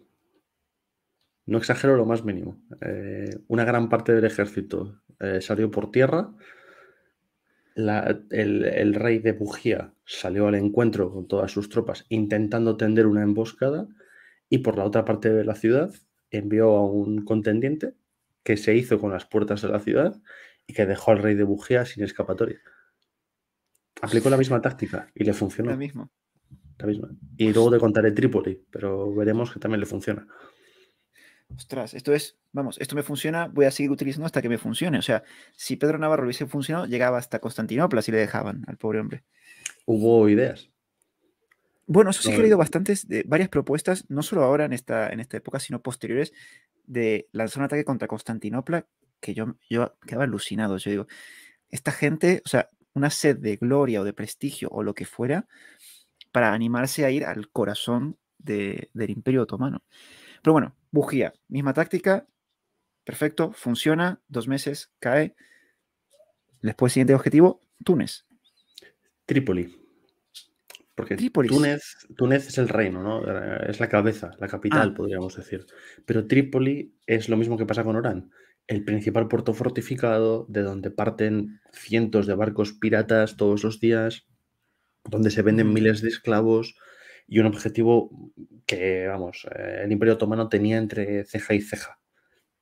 No exagero lo más mínimo. Eh, una gran parte del ejército eh, salió por tierra. el, rey de Bujía salió al encuentro con todas sus tropas intentando tender una emboscada y por la otra parte de la ciudad envió a un contendiente que se hizo con las puertas de la ciudad y que dejó al rey de Bujía sin escapatoria. Aplicó la misma táctica y le funcionó. La misma. La misma. Y luego te contaré Trípoli, pero veremos que también le funciona. Ostras, esto es, vamos, esto me funciona, voy a seguir utilizando hasta que me funcione. O sea, si Pedro Navarro hubiese funcionado, llegaba hasta Constantinopla si le dejaban al pobre hombre. Hubo ideas. Bueno, eso sí que he leído bastantes, de, varias propuestas, no solo ahora en esta, en esta época, sino posteriores, de lanzar un ataque contra Constantinopla, que yo, yo quedaba alucinado. Yo digo, esta gente, o sea, una sed de gloria o de prestigio o lo que fuera, para animarse a ir al corazón del Imperio Otomano. Pero bueno, bujía, misma táctica, perfecto, funciona, dos meses, cae. Después, siguiente objetivo, Túnez. Trípoli. Porque Túnez, Túnez, es el reino, ¿no? Es la cabeza, la capital, ah. podríamos decir. Pero Trípoli es lo mismo que pasa con Orán, el principal puerto fortificado de donde parten cientos de barcos piratas todos los días. donde se venden miles de esclavos y un objetivo que, vamos, eh, el Imperio Otomano tenía entre ceja y ceja.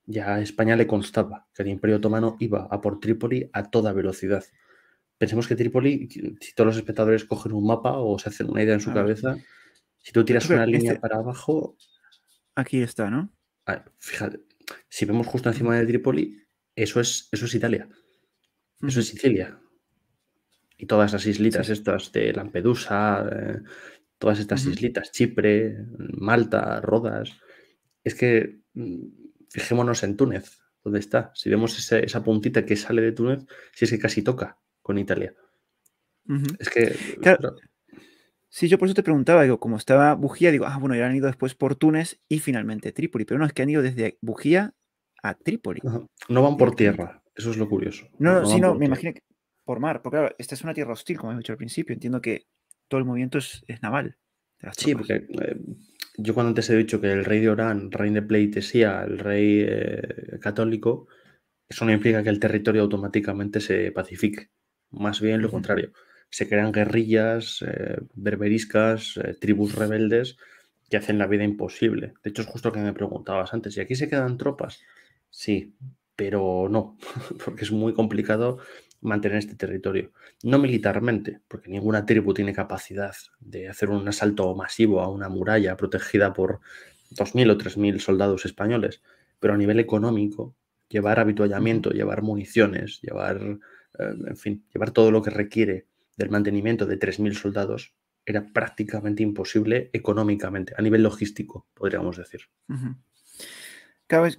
Ya a España le constaba que el Imperio Otomano iba a por Trípoli a toda velocidad. Pensemos que Trípoli, si todos los espectadores cogen un mapa o se hacen una idea en su cabeza, si tú tiras una línea este para abajo. Aquí está, ¿no? fíjate, si vemos justo encima de Trípoli, eso es, eso es Italia. Eso es Sicilia. Y todas las islitas estas de Lampedusa, eh, todas estas islitas, Chipre, Malta, Rodas. Es que mm, fijémonos en Túnez, ¿dónde está? Si vemos esa puntita que sale de Túnez, si es que casi toca con Italia. Es que. Claro. Sí, yo por eso te preguntaba, digo, como estaba Bujía, digo, ah, bueno, ya han ido después por Túnez y finalmente Trípoli, pero no, es que han ido desde Bujía a Trípoli. No van por tierra, eso es lo curioso. No, no, sí, no, me imagino que por mar, porque claro, esta es una tierra hostil, como he dicho al principio, entiendo que todo el movimiento es, naval. Sí, porque eh, yo cuando antes he dicho que el rey de Orán, rey de Pleitesía, el rey eh, católico, eso no implica que el territorio automáticamente se pacifique. Más bien lo contrario. Se crean guerrillas eh, berberiscas, tribus rebeldes que hacen la vida imposible. De hecho, es justo lo que me preguntabas antes. ¿Y aquí se quedan tropas? Sí, pero no, porque es muy complicado mantener este territorio. No militarmente, porque ninguna tribu tiene capacidad de hacer un asalto masivo a una muralla protegida por 2.000 o 3.000 soldados españoles, pero a nivel económico, llevar habituallamiento, llevar municiones, llevar, eh, en fin, llevar todo lo que requiere del mantenimiento de 3.000 soldados era prácticamente imposible económicamente, a nivel logístico, podríamos decir.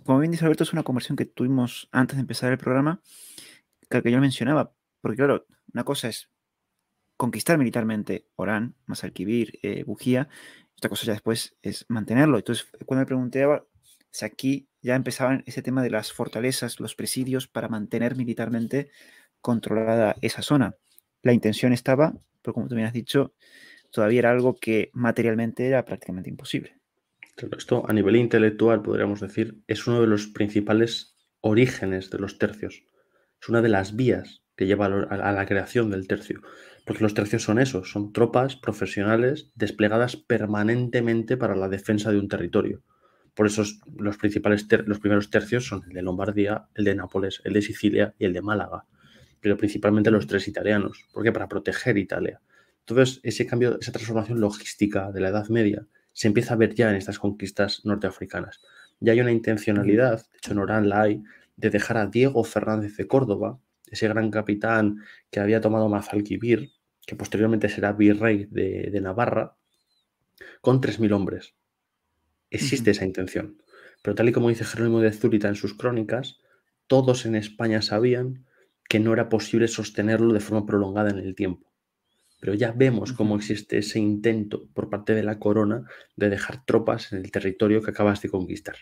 como bien dice Alberto, es una conversión que tuvimos antes de empezar el programa que yo mencionaba, porque claro, una cosa es conquistar militarmente Orán, más eh, Bujía, otra cosa ya después es mantenerlo. Entonces, cuando me pregunté si aquí ya empezaban ese tema de las fortalezas, los presidios para mantener militarmente controlada esa zona. La intención estaba, pero como tú me has dicho, todavía era algo que materialmente era prácticamente imposible. esto a nivel intelectual, podríamos decir, es uno de los principales orígenes de los tercios es una de las vías que lleva a la creación del tercio. Porque los tercios son esos, son tropas profesionales desplegadas permanentemente para la defensa de un territorio. Por eso los, principales los primeros tercios son el de Lombardía, el de Nápoles, el de Sicilia y el de Málaga. Pero principalmente los tres italianos. porque Para proteger Italia. Entonces, ese cambio, esa transformación logística de la Edad Media se empieza a ver ya en estas conquistas norteafricanas. Ya hay una intencionalidad, de hecho en Orán la hay, de dejar a Diego Fernández de Córdoba, ese gran capitán que había tomado Mazalquivir, que posteriormente será virrey de, Navarra, con 3.000 hombres. Existe esa intención. Pero tal y como dice Jerónimo de Zúrita en sus crónicas, todos en España sabían que no era posible sostenerlo de forma prolongada en el tiempo. Pero ya vemos cómo existe ese intento por parte de la corona de dejar tropas en el territorio que acabas de conquistar.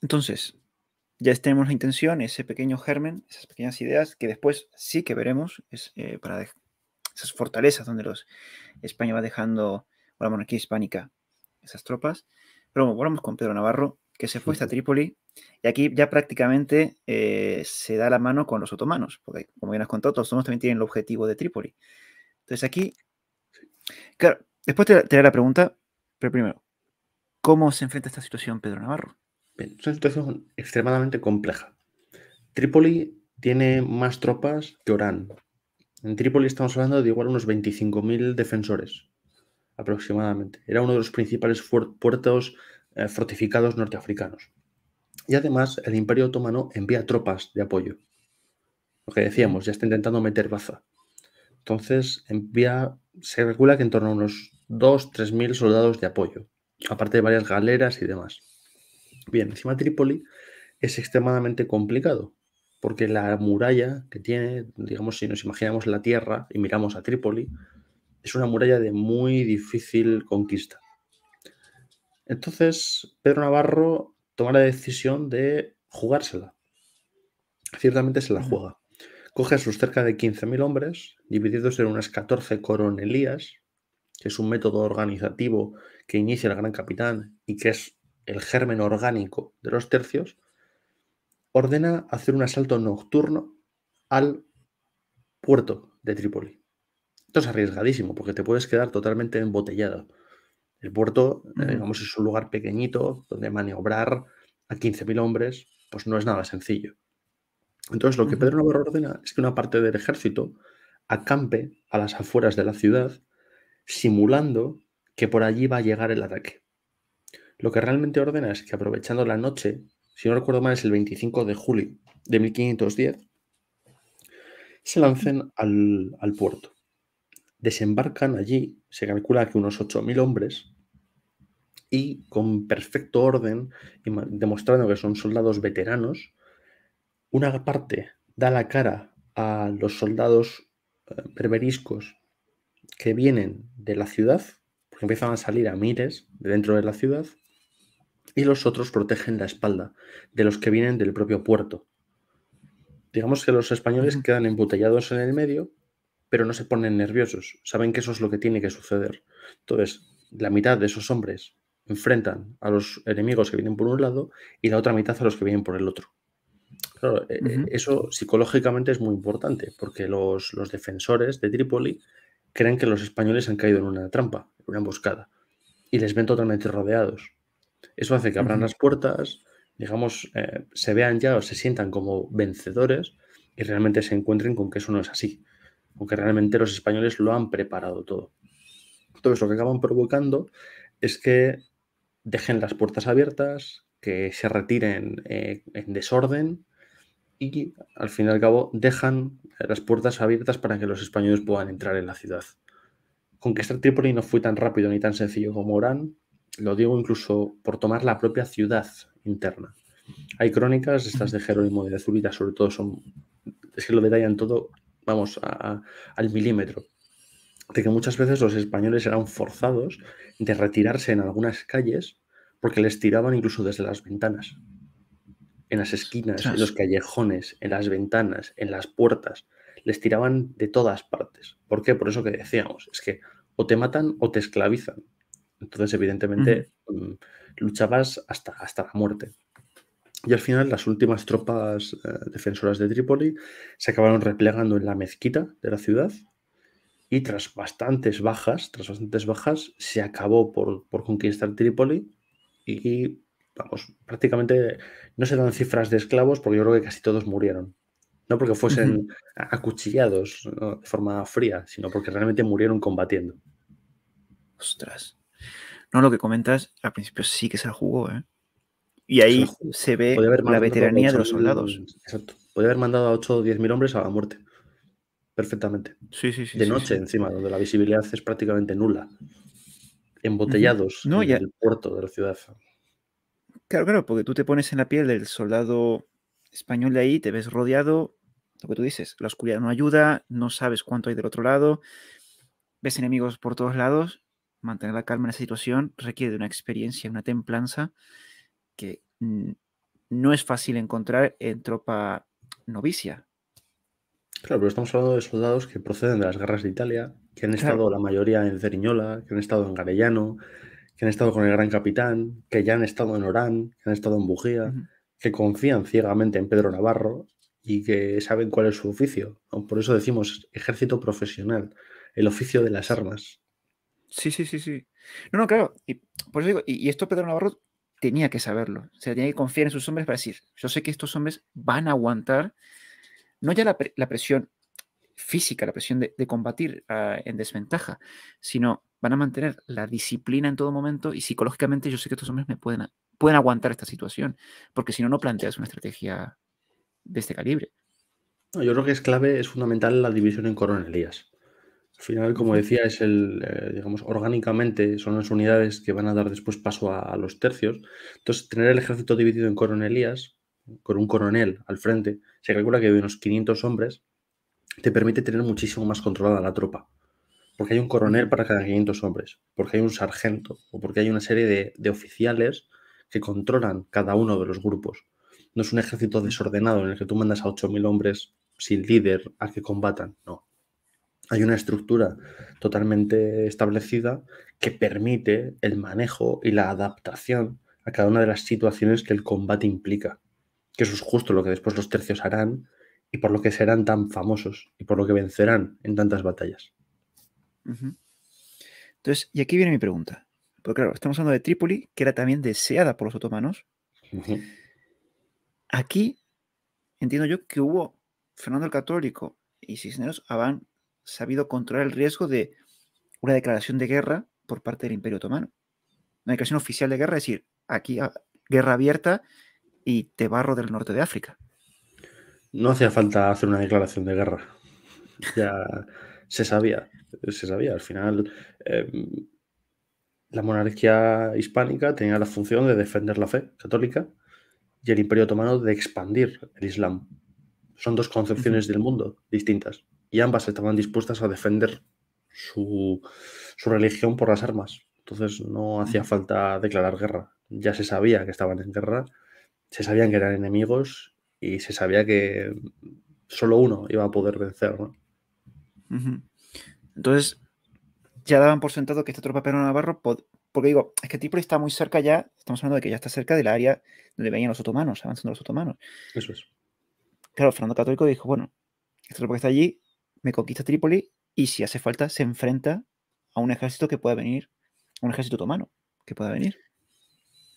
Entonces, ya tenemos la intención, ese pequeño germen, esas pequeñas ideas que después sí que veremos es, eh, para esas fortalezas donde los España va dejando, o la monarquía hispánica, esas tropas. Pero volvamos con Pedro Navarro, que se fue hasta Trípoli, y aquí ya prácticamente eh, se da la mano con los otomanos, porque como bien has contado, los otomanos también tienen el objetivo de Trípoli. Entonces aquí, claro, después te, te haré la pregunta, pero primero, ¿cómo se enfrenta a esta situación Pedro Navarro? es una situación extremadamente compleja. Trípoli tiene más tropas que Orán. En Trípoli estamos hablando de igual unos 25.000 defensores, aproximadamente. Era uno de los principales puertos fortificados norteafricanos. Y además, el Imperio Otomano envía tropas de apoyo. Lo que decíamos, ya está intentando meter baza. Entonces, envía, se calcula que en torno a unos 2-3.000 soldados de apoyo, aparte de varias galeras y demás. Bien, encima Trípoli es extremadamente complicado, porque la muralla que tiene, digamos, si nos imaginamos la tierra y miramos a Trípoli, es una muralla de muy difícil conquista. Entonces, Pedro Navarro toma la decisión de jugársela. Ciertamente se la juega. Coge a sus cerca de 15.000 hombres, divididos en unas 14 coronelías, que es un método organizativo que inicia el gran capitán y que es el germen orgánico de los tercios, ordena hacer un asalto nocturno al puerto de Trípoli. Esto es arriesgadísimo porque te puedes quedar totalmente embotellado. El puerto, eh, digamos, es un lugar pequeñito donde maniobrar a 15.000 hombres, pues no es nada sencillo. Entonces, lo que Pedro Navarro ordena es que una parte del ejército acampe a las afueras de la ciudad, simulando que por allí va a llegar el ataque. Lo que realmente ordena es que aprovechando la noche, si no recuerdo mal es el 25 de julio de 1510, se lancen al, al puerto. Desembarcan allí, se calcula que unos 8.000 hombres, y con perfecto orden, demostrando que son soldados veteranos, una parte da la cara a los soldados eh, berberiscos que vienen de la ciudad, porque empiezan a salir a miles de dentro de la ciudad, y los otros protegen la espalda de los que vienen del propio puerto. Digamos que los españoles quedan embotellados en el medio, pero no se ponen nerviosos, saben que eso es lo que tiene que suceder. Entonces, la mitad de esos hombres enfrentan a los enemigos que vienen por un lado y la otra mitad a los que vienen por el otro. Claro, e, e, eso psicológicamente es muy importante porque los, defensores de Trípoli creen que los españoles han caído en una trampa, en una emboscada, y les ven totalmente rodeados. Eso hace que abran las puertas, digamos, eh, se vean ya o se sientan como vencedores y realmente se encuentren con que eso no es así, aunque realmente los españoles lo han preparado todo. Entonces lo que acaban provocando es que dejen las puertas abiertas, que se retiren eh, en desorden y al fin y al cabo dejan las puertas abiertas para que los españoles puedan entrar en la ciudad. Conquistar Trípoli no fue tan rápido ni tan sencillo como Orán, lo digo incluso por tomar la propia ciudad interna. Hay crónicas, estas de Jerónimo de Zurita sobre todo son, es que lo detallan todo, vamos, al milímetro de que muchas veces los españoles eran forzados de retirarse en algunas calles porque les tiraban incluso desde las ventanas, en las esquinas, en los callejones, en las ventanas, en las puertas. Les tiraban de todas partes. ¿Por qué? Por eso que decíamos, es que o te matan o te esclavizan. Entonces, evidentemente, mm, luchabas hasta, hasta la muerte. Y al final, las últimas tropas eh, defensoras de Trípoli se acabaron replegando en la mezquita de la ciudad, y tras bastantes bajas, tras bastantes bajas, se acabó por, conquistar Trípoli y, vamos, prácticamente no se dan cifras de esclavos porque yo creo que casi todos murieron. No porque fuesen acuchillados de forma fría, sino porque realmente murieron combatiendo. Ostras. No, lo que comentas, al principio sí que se jugó, ¿eh? Y ahí se, ve la veteranía de los soldados. Exacto. Puede haber mandado a 8 o 10 mil hombres a la muerte perfectamente. Sí, sí, sí. De noche encima, donde la visibilidad es prácticamente nula. Embotellados en el puerto de la ciudad. Claro, claro, porque tú te pones en la piel del soldado español de ahí, te ves rodeado, lo que tú dices, la oscuridad no ayuda, no sabes cuánto hay del otro lado, ves enemigos por todos lados, mantener la calma en esa situación requiere de una experiencia, una templanza que no es fácil encontrar en tropa novicia. Claro, pero estamos hablando de soldados que proceden de las guerras de Italia, que han estado la mayoría en Ceriñola, que han estado en Garellano, que han estado con el Gran Capitán, que ya han estado en Orán, que han estado en Bujía, que confían ciegamente en Pedro Navarro y que saben cuál es su oficio. Por eso decimos ejército profesional, el oficio de las armas. Sí, sí, sí, sí. No, no, claro. Y por eso digo, y, esto Pedro Navarro tenía que saberlo. O sea, tenía que confiar en sus hombres para decir, yo sé que estos hombres van a aguantar no ya la, presión física, la presión de, combatir ah, en desventaja, sino van a mantener la disciplina en todo momento y psicológicamente yo sé que estos hombres me pueden, pueden aguantar esta situación, porque si no, no planteas una estrategia de este calibre. yo creo que es clave, es fundamental la división en coronelías. Al final, como decía, es el, eh, digamos, orgánicamente son las unidades que van a dar después paso a, a, los tercios. Entonces, tener el ejército dividido en coronelías con un coronel al frente, se calcula que de unos 500 hombres te permite tener muchísimo más controlada la tropa. Porque hay un coronel para cada 500 hombres, porque hay un sargento o porque hay una serie de, oficiales que controlan cada uno de los grupos. No es un ejército desordenado en el que tú mandas a 8.000 hombres sin líder a que combatan, no. Hay una estructura totalmente establecida que permite el manejo y la adaptación a cada una de las situaciones que el combate implica que eso es justo lo que después los tercios harán y por lo que serán tan famosos y por lo que vencerán en tantas batallas. Entonces, y aquí viene mi pregunta. Porque claro, estamos hablando de Trípoli, que era también deseada por los otomanos. Aquí entiendo yo que hubo Fernando el Católico y Cisneros habían sabido controlar el riesgo de una declaración de guerra por parte del Imperio Otomano. Una declaración oficial de guerra, es decir, aquí ah, guerra abierta y te barro del norte de África. No hacía falta hacer una declaración de guerra. Ya se sabía, se sabía. Al final, em, la monarquía hispánica tenía la función de defender la fe católica y el Imperio Otomano de expandir el Islam. Son dos concepciones del mundo distintas y ambas estaban dispuestas a defender su, su religión por las armas. Entonces no hacía falta declarar guerra. Ya se sabía que estaban en guerra, se sabían que eran enemigos y se sabía que solo uno iba a poder vencer. ¿no? Entonces, ya daban por sentado que esta tropa peruana Navarro, porque digo, es que Trípoli está muy cerca ya, estamos hablando de que ya está cerca del área donde venían los otomanos, avanzando los otomanos. Eso es. Claro, Fernando Católico dijo, bueno, esta tropa que está allí me conquista Trípoli y si hace falta se enfrenta a un ejército que pueda venir, un ejército otomano que pueda venir.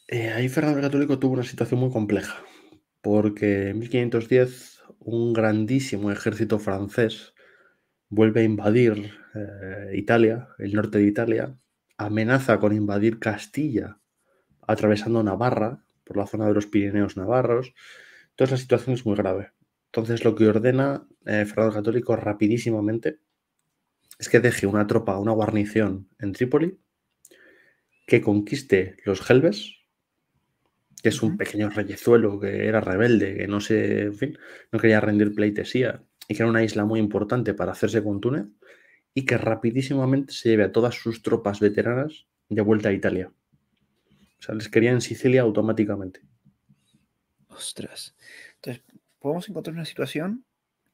Eh, ahí Fernando Católico tuvo una situación muy compleja, porque en 1510 un grandísimo ejército francés vuelve a invadir eh, Italia, el norte de Italia, amenaza con invadir Castilla, atravesando Navarra, por la zona de los Pirineos navarros. Entonces la situación es muy grave. Entonces lo que ordena eh, Fernando Católico rapidísimamente es que deje una tropa, una guarnición en Trípoli, que conquiste los Gelbes, que es un pequeño reyezuelo que era rebelde, que no se, en fin, no quería rendir pleitesía y que era una isla muy importante para hacerse con Túnez y que rapidísimamente se lleve a todas sus tropas veteranas de vuelta a Italia. O sea, les quería en Sicilia automáticamente. Ostras. Entonces, podemos encontrar una situación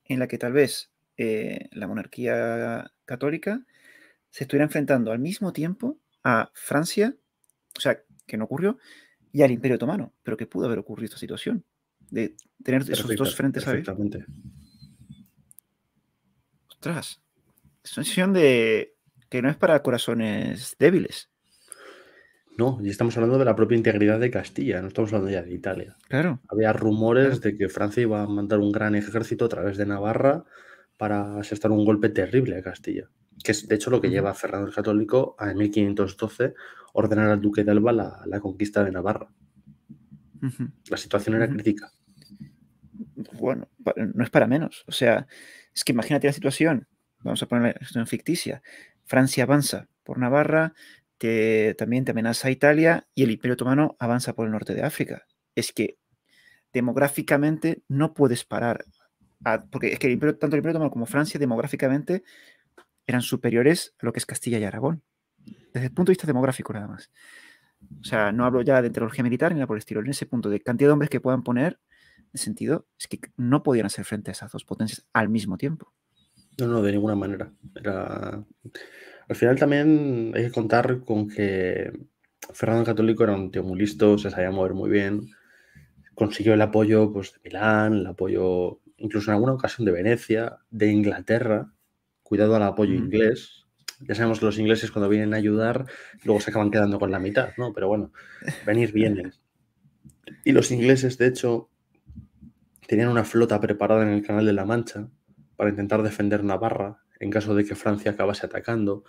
en la que tal vez eh, la monarquía católica se estuviera enfrentando al mismo tiempo a Francia, o sea, que no ocurrió, y al Imperio Otomano, pero que pudo haber ocurrido esta situación, de tener esos dos frentes Perfectamente. Ostras, es una situación de que no es para corazones débiles. No, y estamos hablando de la propia integridad de Castilla, no estamos hablando ya de Italia. Claro. Había rumores de que Francia iba a mandar un gran ejército a través de Navarra para asestar un golpe terrible a Castilla, que es de hecho lo que lleva a Fernando el Católico a en 1512 ordenar al duque de Alba la, conquista de Navarra. La situación era crítica. Bueno, no es para menos. O sea, es que imagínate la situación, vamos a poner la situación ficticia. Francia avanza por Navarra, te, también te amenaza a Italia y el Imperio Otomano avanza por el norte de África. Es que demográficamente no puedes parar, porque es que tanto el Imperio Otomano como Francia demográficamente eran superiores a lo que es Castilla y Aragón desde el punto de vista demográfico nada más. O sea, no hablo ya de tecnología militar ni nada por el estilo. En ese punto de cantidad de hombres que puedan poner, en sentido, es que no podían hacer frente a esas dos potencias al mismo tiempo. No, no, de ninguna manera. Al final también hay que contar con que Fernando Católico era un tío muy listo, se sabía mover muy bien, consiguió el apoyo pues, de Milán, el apoyo incluso en alguna ocasión de Venecia, de Inglaterra, cuidado al apoyo inglés, ya sabemos que los ingleses cuando vienen a ayudar, luego se acaban quedando con la mitad, ¿no? Pero bueno, venir vienen. Y los ingleses, de hecho, tenían una flota preparada en el Canal de la Mancha para intentar defender Navarra en caso de que Francia acabase atacando.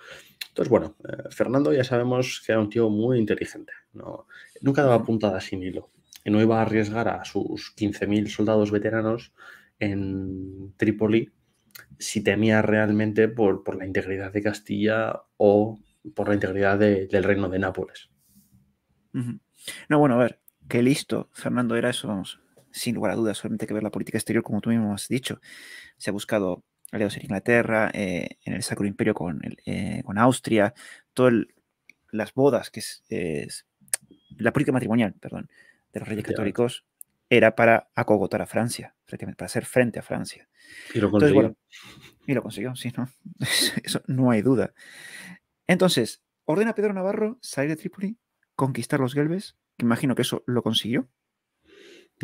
Entonces, bueno, eh, Fernando ya sabemos que era un tío muy inteligente. ¿no? Nunca daba puntada sin hilo. Y no iba a arriesgar a sus 15.000 soldados veteranos en Trípoli si temía realmente por, la integridad de Castilla o por la integridad del reino de Nápoles. No, bueno, a ver, qué listo Fernando era eso, vamos, sin lugar a dudas, solamente hay que ver la política exterior, como tú mismo has dicho. Se ha buscado aliados en Inglaterra, eh, en el Sacro Imperio con, eh, con Austria, todas las bodas, que es, la política matrimonial, perdón, de los reyes católicos, era para acogotar a Francia, para hacer frente a Francia. Y lo consiguió. y lo consiguió, sí, ¿no? Eso no hay duda. Entonces, ordena Pedro Navarro salir de Trípoli, conquistar los Gelbes, que imagino que eso lo consiguió.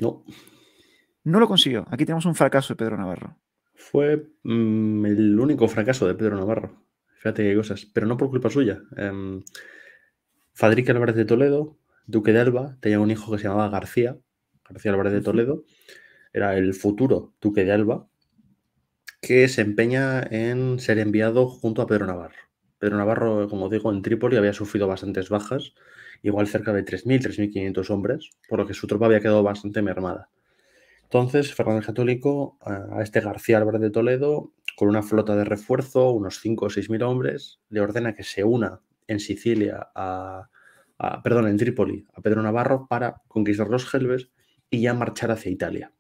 No. No lo consiguió. Aquí tenemos un fracaso de Pedro Navarro. Fue mm, el único fracaso de Pedro Navarro. Fíjate qué cosas, pero no por culpa suya. Eh, Fadrique Álvarez de Toledo, duque de Alba, tenía un hijo que se llamaba García, García Álvarez de Toledo, era el futuro duque de Alba, que se empeña en ser enviado junto a Pedro Navarro. Pedro Navarro, como digo, en Trípoli había sufrido bastantes bajas, igual cerca de 3.000, 3.500 hombres, por lo que su tropa había quedado bastante mermada. Entonces, Fernando el Católico, a este García Álvarez de Toledo, con una flota de refuerzo, unos 5 o 6 mil hombres, le ordena que se una en Sicilia a, perdón, en Trípoli a Pedro Navarro para conquistar los Gelbes y ya marchar hacia Italia.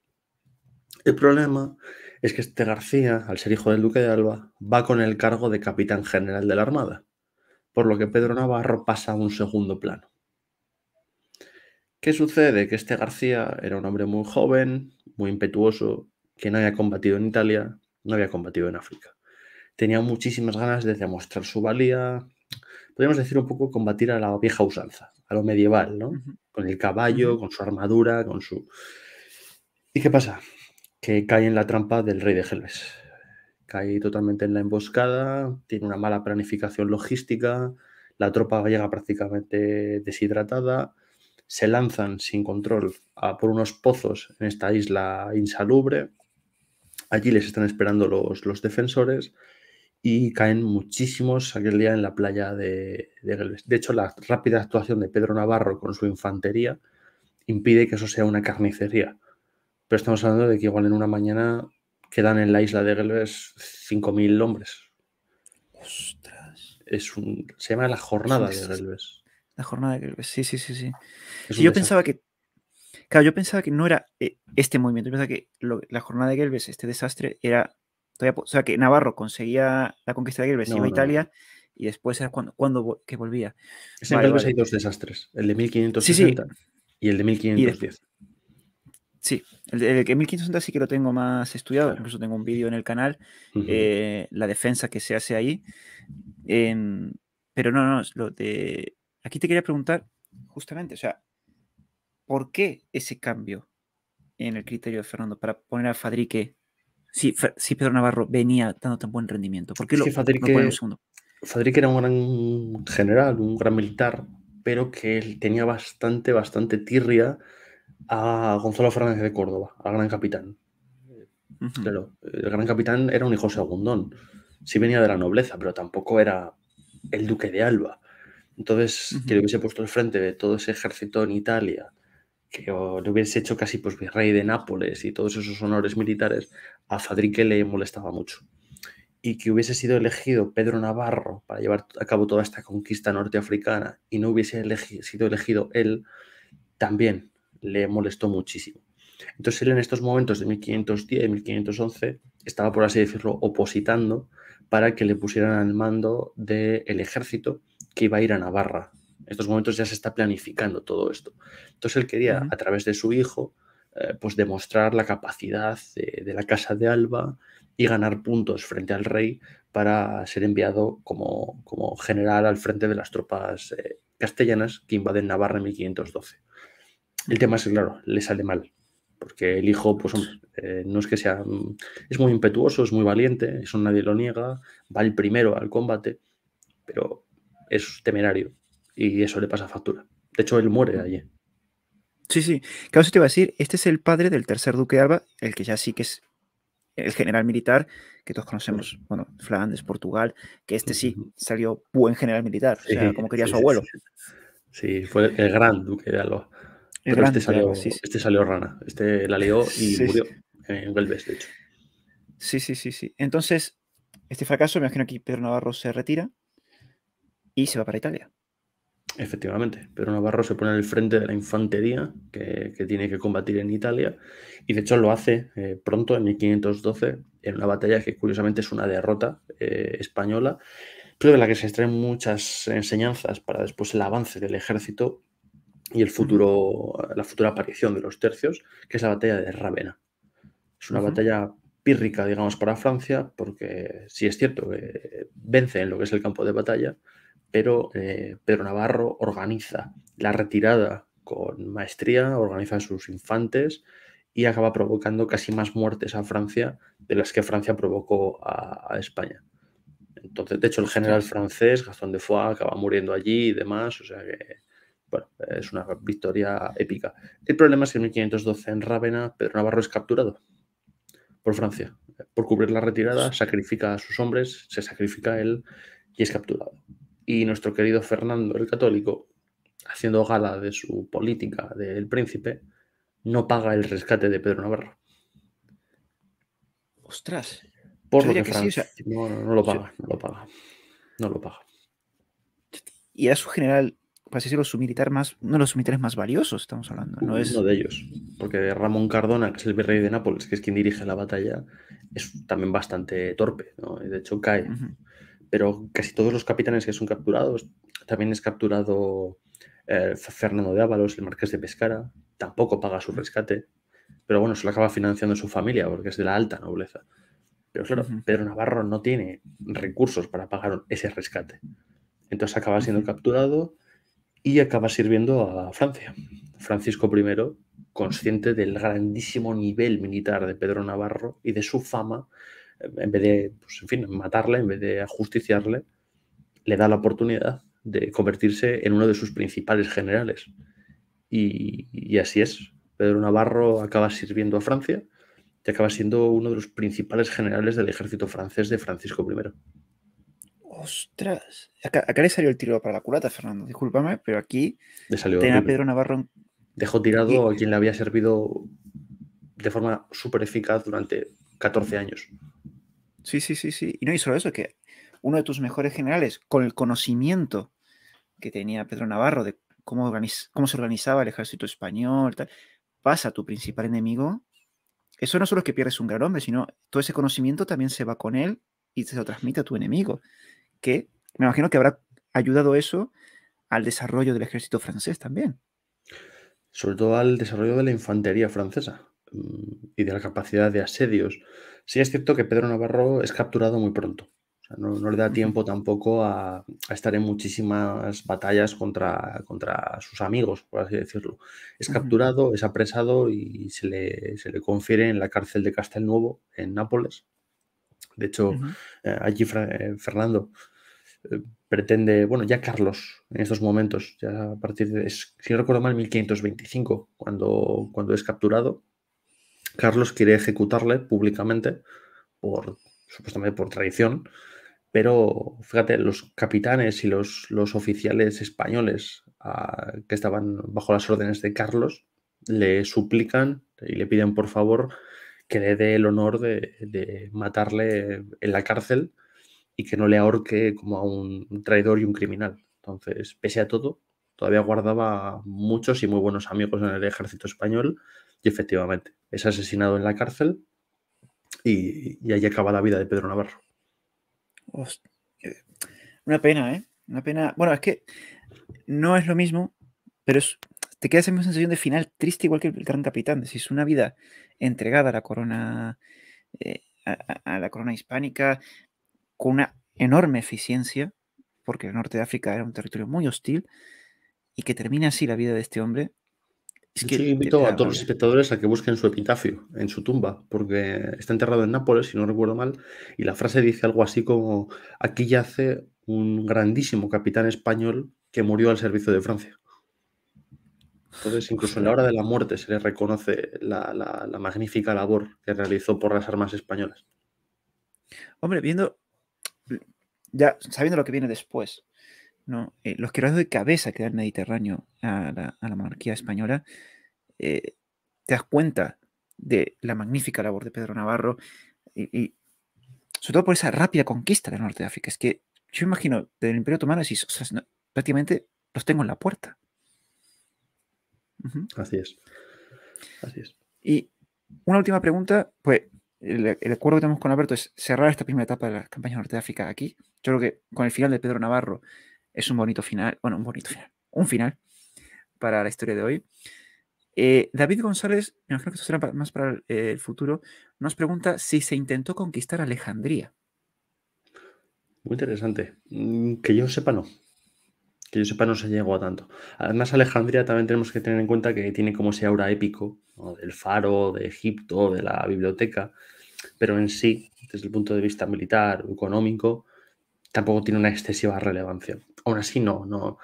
El problema es que este García, al ser hijo del duque de Alba, va con el cargo de capitán general de la Armada, por lo que Pedro Navarro pasa a un segundo plano. ¿Qué sucede? Que este García era un hombre muy joven, muy impetuoso, que no había combatido en Italia, no había combatido en África. Tenía muchísimas ganas de demostrar su valía, podríamos decir un poco combatir a la vieja usanza, a lo medieval, ¿no? Con el caballo, con su armadura, con su... ¿Y qué pasa? Que cae en la trampa del rey de Gelbes. Cae totalmente en la emboscada, tiene una mala planificación logística, la tropa llega prácticamente deshidratada, se lanzan sin control a por unos pozos en esta isla insalubre. Allí les están esperando los, los defensores y caen muchísimos aquel día en la playa de, de De hecho, la rápida actuación de Pedro Navarro con su infantería impide que eso sea una carnicería. Pero estamos hablando de que igual en una mañana quedan en la isla de Gelbes 5.000 hombres. Ostras. Es un, se llama la jornada de Gelbes. La jornada de Gelbes, sí, sí, sí. sí. yo pensaba que. Claro, yo pensaba que no era eh, este movimiento. Yo pensaba que la jornada de Gelbes, este desastre, era. O sea, que Navarro conseguía la conquista de Gelbes, iba a Italia. Y después era cuando, cuando que volvía. en Gelbes hay dos desastres: el de 1560 y el de 1510. Sí, el, el, de 1560 sí que lo tengo más estudiado, incluso tengo un vídeo en el canal, eh, la defensa que se hace ahí. pero no, no, lo de Aquí te quería preguntar, justamente, o sea, ¿por qué ese cambio en el criterio de Fernando para poner a Fadrique si, si Pedro Navarro venía dando tan buen rendimiento? ¿Por qué lo, Fadrique, Fadrique era un gran general, un gran militar, pero que él tenía bastante, bastante tirria a Gonzalo Fernández de Córdoba, al gran capitán. Claro, el gran capitán era un hijo segundón. Sí venía de la nobleza, pero tampoco era el duque de Alba. Entonces, que le hubiese puesto al frente de todo ese ejército en Italia, que le hubiese hecho casi pues virrey de Nápoles y todos esos honores militares, a Fadrique le molestaba mucho. Y que hubiese sido elegido Pedro Navarro para llevar a cabo toda esta conquista norteafricana y no hubiese sido elegido él, también le molestó muchísimo. Entonces él en estos momentos de 1510 y 1511 estaba, por así decirlo, opositando para que le pusieran al mando del ejército que iba a ir a Navarra. En estos momentos ya se está planificando todo esto. Entonces él quería, a través de su hijo, eh, pues demostrar la capacidad de, la Casa de Alba y ganar puntos frente al rey para ser enviado como, como general al frente de las tropas eh, castellanas que invaden Navarra en 1512. El tema es que, claro, le sale mal, porque el hijo, pues eh, no es que sea, es muy impetuoso, es muy valiente, eso nadie lo niega, va el primero al combate, pero es temerario y eso le pasa factura. De hecho, él muere allí. Sí, sí. Claro, eso te iba a decir, este es el padre del tercer duque de Alba, el que ya sí que es el general militar que todos conocemos, bueno, Flandes, Portugal, que este sí salió buen general militar, o sea, como quería su abuelo. Sí, fue el gran duque de Alba. Pero este, salió, este salió rana, este la lió y murió en Belves, de hecho. Sí, sí, sí, sí. Entonces, este fracaso, me imagino que Pedro Navarro se retira y se va para Italia. Efectivamente, Pedro Navarro se pone en el frente de la infantería que, tiene que combatir en Italia y de hecho lo hace eh, pronto, en 1512, en una batalla que curiosamente es una derrota eh, española, pero de la que se extraen muchas enseñanzas para después el avance del ejército y el futuro, la futura aparición de los tercios, que es la batalla de Rávena. Es una batalla pírrica, digamos, para Francia, porque sí es cierto que vence en lo que es el campo de batalla, pero eh, Pedro Navarro organiza la retirada con maestría, organiza sus infantes y acaba provocando casi más muertes a Francia de las que Francia provocó a, España. Entonces, de hecho, el general francés, Gastón de Foix, acaba muriendo allí y demás, o sea que, bueno, es una victoria épica. El problema es que en 1512 en Rávena, Pedro Navarro es capturado por Francia. Por cubrir la retirada, sacrifica a sus hombres, se sacrifica él y es capturado. Y nuestro querido Fernando el Católico, haciendo gala de su política del príncipe, no paga el rescate de Pedro Navarro. Ostras. Por lo que, Francia no, lo paga, no lo paga. No lo paga. Y era su general, para decirlo, su militar más, uno de los militares más valiosos, estamos hablando. No es... Uno de ellos. Porque Ramón Cardona, que es el virrey de Nápoles, que es quien dirige la batalla, es también bastante torpe, ¿no? de hecho cae. Pero casi todos los capitanes que son capturados, también es capturado eh, Fernando de Ábalos, el marqués de Pescara, tampoco paga su rescate, pero bueno, se lo acaba financiando su familia porque es de la alta nobleza. Pero claro, Pedro Navarro no tiene recursos para pagar ese rescate. Entonces acaba siendo capturado y acaba sirviendo a Francia. Francisco I, consciente del grandísimo nivel militar de Pedro Navarro y de su fama, en vez de, pues, en fin, matarle, en vez de ajusticiarle, le da la oportunidad de convertirse en uno de sus principales generales. Y, así es. Pedro Navarro acaba sirviendo a Francia y acaba siendo uno de los principales generales del ejército francés de Francisco I. Ostras, acá, le salió el tiro para la culata, Fernando. Discúlpame, pero aquí le salió tenía Pedro Navarro. Dejó tirado a quien le había servido de forma súper eficaz durante 14 años. Sí, sí, sí, sí. Y no, y solo eso, que uno de tus mejores generales, con el conocimiento que tenía Pedro Navarro de cómo, cómo se organizaba el ejército español, tal, pasa a tu principal enemigo, eso no solo es que pierdes un gran hombre, sino todo ese conocimiento también se va con él y se lo transmite a tu enemigo, que me imagino que habrá ayudado eso al desarrollo del ejército francés también. Sobre todo al desarrollo de la infantería francesa y de la capacidad de asedios. Sí es cierto que Pedro Navarro es capturado muy pronto no, le da tiempo tampoco a, estar en muchísimas batallas contra, contra, sus amigos, por así decirlo. Es capturado, es apresado y se le, se le, confiere en la cárcel de Castelnuovo, en Nápoles. De hecho, eh, allí eh, Fernando eh, pretende, bueno, ya Carlos en estos momentos, ya a partir de, si no recuerdo mal, 1525, cuando, cuando es capturado, Carlos quiere ejecutarle públicamente por, supuestamente por traición, pero fíjate, los capitanes y los, oficiales españoles ah, que estaban bajo las órdenes de Carlos le suplican y le piden por favor que le dé el honor de, matarle en la cárcel y que no le ahorque como a un traidor y un criminal. Entonces, pese a todo, todavía guardaba muchos y muy buenos amigos en el ejército español y efectivamente es asesinado en la cárcel y, ahí acaba la vida de Pedro Navarro. Una pena, ¿eh? Una pena. Bueno, es que no es lo mismo, pero te queda esa sensación de final triste igual que el gran capitán. Si es una vida entregada a la corona, eh, a, la corona hispánica, con una enorme eficiencia, porque el norte de África era un territorio muy hostil, y que termina así la vida de este hombre, es que invito a todos los espectadores a que busquen su epitafio en su tumba, porque está enterrado en Nápoles, si no recuerdo mal, y la frase dice algo así como, aquí yace un grandísimo capitán español que murió al servicio de Francia. Entonces, incluso en la hora de la muerte se le reconoce la, magnífica labor que realizó por las armas españolas. Hombre, viendo, ya sabiendo lo que viene después, ¿no? Eh, los quebrados de cabeza que da el Mediterráneo a la, monarquía española, eh, te das cuenta de la magnífica labor de Pedro Navarro y, sobre todo por esa rápida conquista del norte de África. Es que yo imagino del Imperio Otomano decís, prácticamente los tengo en la puerta. Así es. Así es. Y una última pregunta, pues el, el, acuerdo que tenemos con Alberto es cerrar esta primera etapa de la campaña norte de África aquí. Yo creo que con el final de Pedro Navarro es un bonito final, bueno, un bonito final, un final para la historia de hoy. Eh, David González, me imagino que esto será más para el, futuro, nos pregunta si se intentó conquistar Alejandría. Muy interesante. Mm, que yo sepa, no. Que yo sepa, no se llegó a tanto. Además, Alejandría también tenemos que tener en cuenta que tiene como ese aura épico del faro, de Egipto, de la biblioteca, pero en sí, desde el punto de vista militar, económico, tampoco tiene una excesiva relevancia. Aún así, no, no.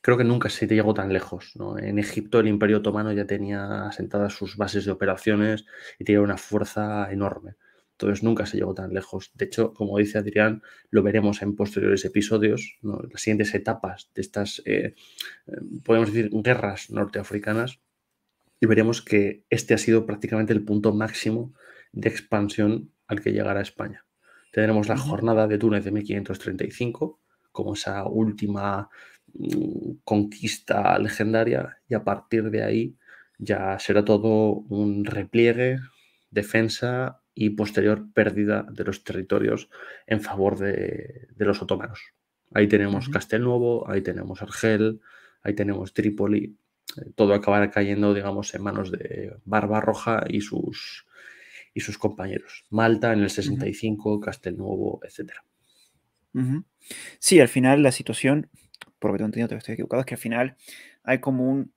Creo que nunca se llegó tan lejos. ¿no? En Egipto el Imperio Otomano ya tenía asentadas sus bases de operaciones y tenía una fuerza enorme. Entonces nunca se llegó tan lejos. De hecho, como dice Adrián, lo veremos en posteriores episodios, las siguientes etapas de estas, eh, eh, podemos decir, guerras norteafricanas, y veremos que este ha sido prácticamente el punto máximo de expansión al que llegará España. Tendremos la jornada de Túnez de 1535 como esa última mm, conquista legendaria y a partir de ahí ya será todo un repliegue, defensa y posterior pérdida de los territorios en favor de, los otomanos. Ahí tenemos Castelnuovo, ahí tenemos Argel, ahí tenemos Trípoli. Eh, todo acabará cayendo, digamos, en manos de Barbarroja y sus, y sus compañeros. Malta en el 65, Castelnuovo, Sí, al final la situación, por lo que tengo entendido, estoy equivocado, es que al final hay como un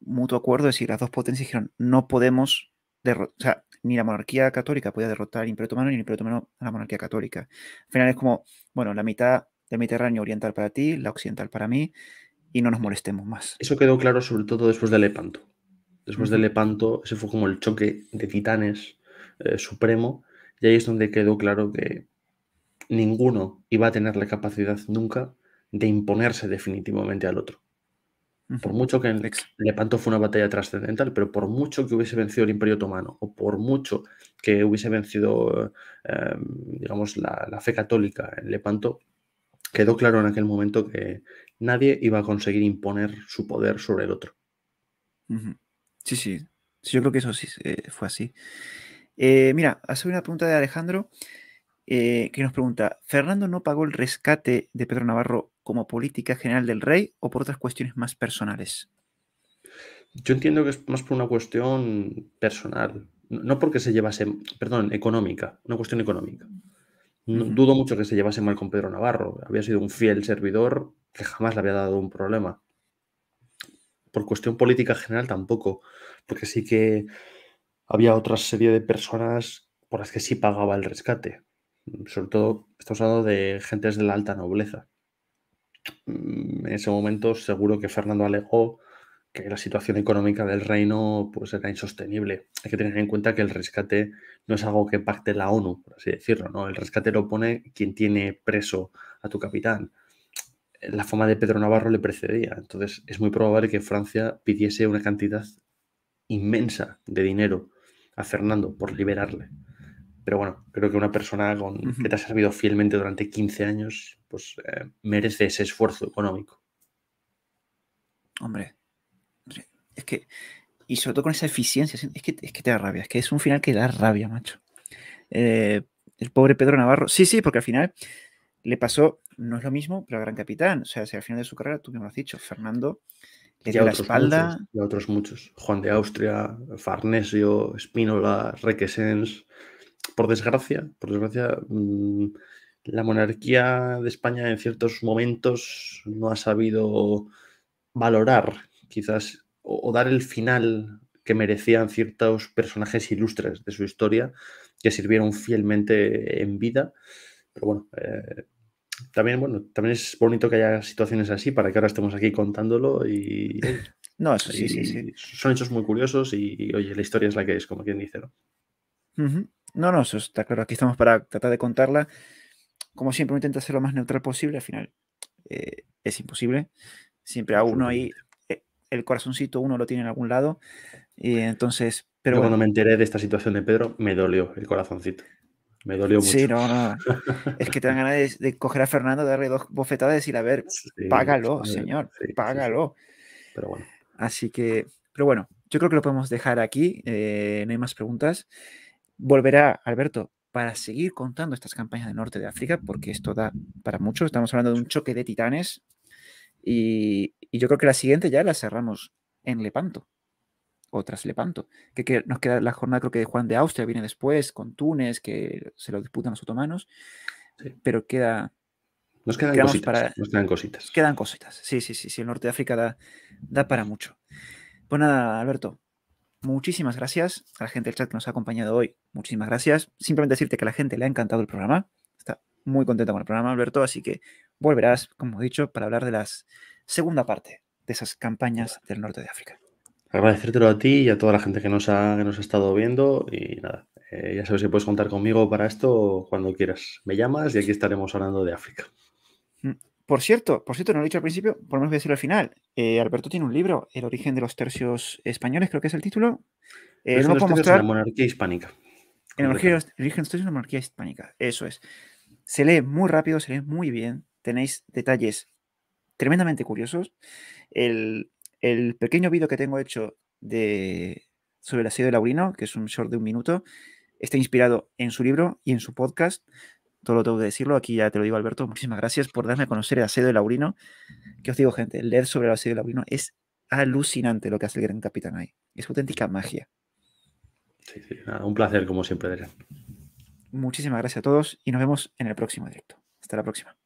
mutuo acuerdo, es decir, las dos potencias dijeron, no podemos derrotar, o sea, ni la monarquía católica podía derrotar al Imperio Otomano, ni el Imperio Otomano a la monarquía católica. Al final es como, bueno, la mitad del Mediterráneo oriental para ti, la occidental para mí, y no nos molestemos más. Eso quedó claro sobre todo después de Lepanto. Después de Lepanto, ese fue como el choque de titanes eh, supremo, y ahí es donde quedó claro que ninguno iba a tener la capacidad nunca de imponerse definitivamente al otro. Por mucho que en Lepanto fue una batalla trascendental, pero por mucho que hubiese vencido el Imperio Otomano o por mucho que hubiese vencido, em, digamos, la, fe católica en Lepanto, quedó claro en aquel momento que nadie iba a conseguir imponer su poder sobre el otro. Sí, sí, yo creo que eso sí eh, fue así. Eh, mira, hace una pregunta de Alejandro eh, que nos pregunta, ¿Fernando no pagó el rescate de Pedro Navarro como política general del rey o por otras cuestiones más personales? Yo entiendo que es más por una cuestión personal, no porque se llevase, perdón, económica, una cuestión económica. Dudo mucho que se llevase mal con Pedro Navarro, había sido un fiel servidor que jamás le había dado un problema. Por cuestión política general tampoco, porque sí que había otra serie de personas por las que sí pagaba el rescate. Sobre todo, estamos hablando de gentes de la alta nobleza. Mm, en ese momento seguro que Fernando alegó que la situación económica del reino pues, era insostenible. Hay que tener en cuenta que el rescate no es algo que pacte la ONU, por así decirlo. ¿no? El rescate lo pone quien tiene preso a tu capitán. La fama de Pedro Navarro le precedía, entonces es muy probable que Francia pidiese una cantidad inmensa de dinero a Fernando por liberarle. Pero bueno, creo que una persona con, que te ha servido fielmente durante 15 años, pues eh, merece ese esfuerzo económico. Hombre, es que, y sobre todo con esa eficiencia, es que, es que te da rabia, es que es un final que da rabia, macho. Eh, el pobre Pedro Navarro, sí, sí, porque al final le pasó, no es lo mismo, pero al gran capitán, o sea, si al final de su carrera, tú me lo has dicho, Fernando le dio la espalda. y a otros muchos, Juan de Austria, Farnesio, Spínola, Requesens por desgracia, por desgracia, mm, la monarquía de España en ciertos momentos no ha sabido valorar quizás o, dar el final que merecían ciertos personajes ilustres de su historia que sirvieron fielmente en vida. Pero bueno, eh, también, bueno, también es bonito que haya situaciones así para que ahora estemos aquí contándolo y... No, eso sí, sí, sí. Son hechos muy curiosos y, oye, la historia es la que es, como quien dice, ¿no? No, no, eso está claro. Aquí estamos para tratar de contarla. Como siempre, intenta ser lo más neutral posible. Al final eh, es imposible. Siempre a uno ahí, eh, el corazoncito uno lo tiene en algún lado. Y entonces, pero cuando me enteré de esta situación de Pedro, me dolió el corazoncito. Me dolió mucho. Sí, no, no. es que te dan ganas de, coger a Fernando, darle dos bofetadas y decir, a ver, págalo, señor, págalo. pero bueno. Así que, pero bueno, yo creo que lo podemos dejar aquí. Eh, no hay más preguntas volverá Alberto para seguir contando estas campañas del norte de África, porque esto da para mucho. Estamos hablando de un choque de titanes y, yo creo que la siguiente ya la cerramos en Lepanto o tras Lepanto, que, nos queda la jornada creo que de Juan de Austria viene después, con Túnez, que se lo disputan los otomanos, pero queda... Nos quedan cositas, nos quedan cositas. Quedan cositas, sí, sí, sí, sí, el norte de África da, da para mucho. Pues nada, Alberto, muchísimas gracias a la gente del chat que nos ha acompañado hoy. Muchísimas gracias. Simplemente decirte que a la gente le ha encantado el programa. Está muy contento con el programa, Alberto, así que volverás, como he dicho, para hablar de la segunda parte de esas campañas del norte de África. Agradecértelo a ti y a toda la gente que nos ha, que nos ha estado viendo y nada, eh, ya sabes que puedes contar conmigo para esto cuando quieras. Me llamas y aquí estaremos hablando de África. Mm, por cierto, por cierto, no lo he dicho al principio, por lo menos voy a decirlo al final. Eh, Alberto tiene un libro, El origen de los tercios españoles, creo que es el título. Eh, no puedo mostrar. La monarquía hispánica. El origen de los tercios de la monarquía hispánica, eso es. Se lee muy rápido, se lee muy bien. Tenéis detalles tremendamente curiosos. El, el pequeño vídeo que tengo hecho de, sobre el asedio de Laurino, que es un short de un minuto, está inspirado en su libro y en su podcast. Todo lo tengo que decirlo. Aquí ya te lo digo, Alberto. Muchísimas gracias por darme a conocer el asedio de Laurino. Que os digo, gente, leer sobre el asedio de Laurino es alucinante lo que hace el gran capitán ahí. Es auténtica magia. Sí, sí, un placer, como siempre, Adrián. Muchísimas gracias a todos y nos vemos en el próximo directo. Hasta la próxima.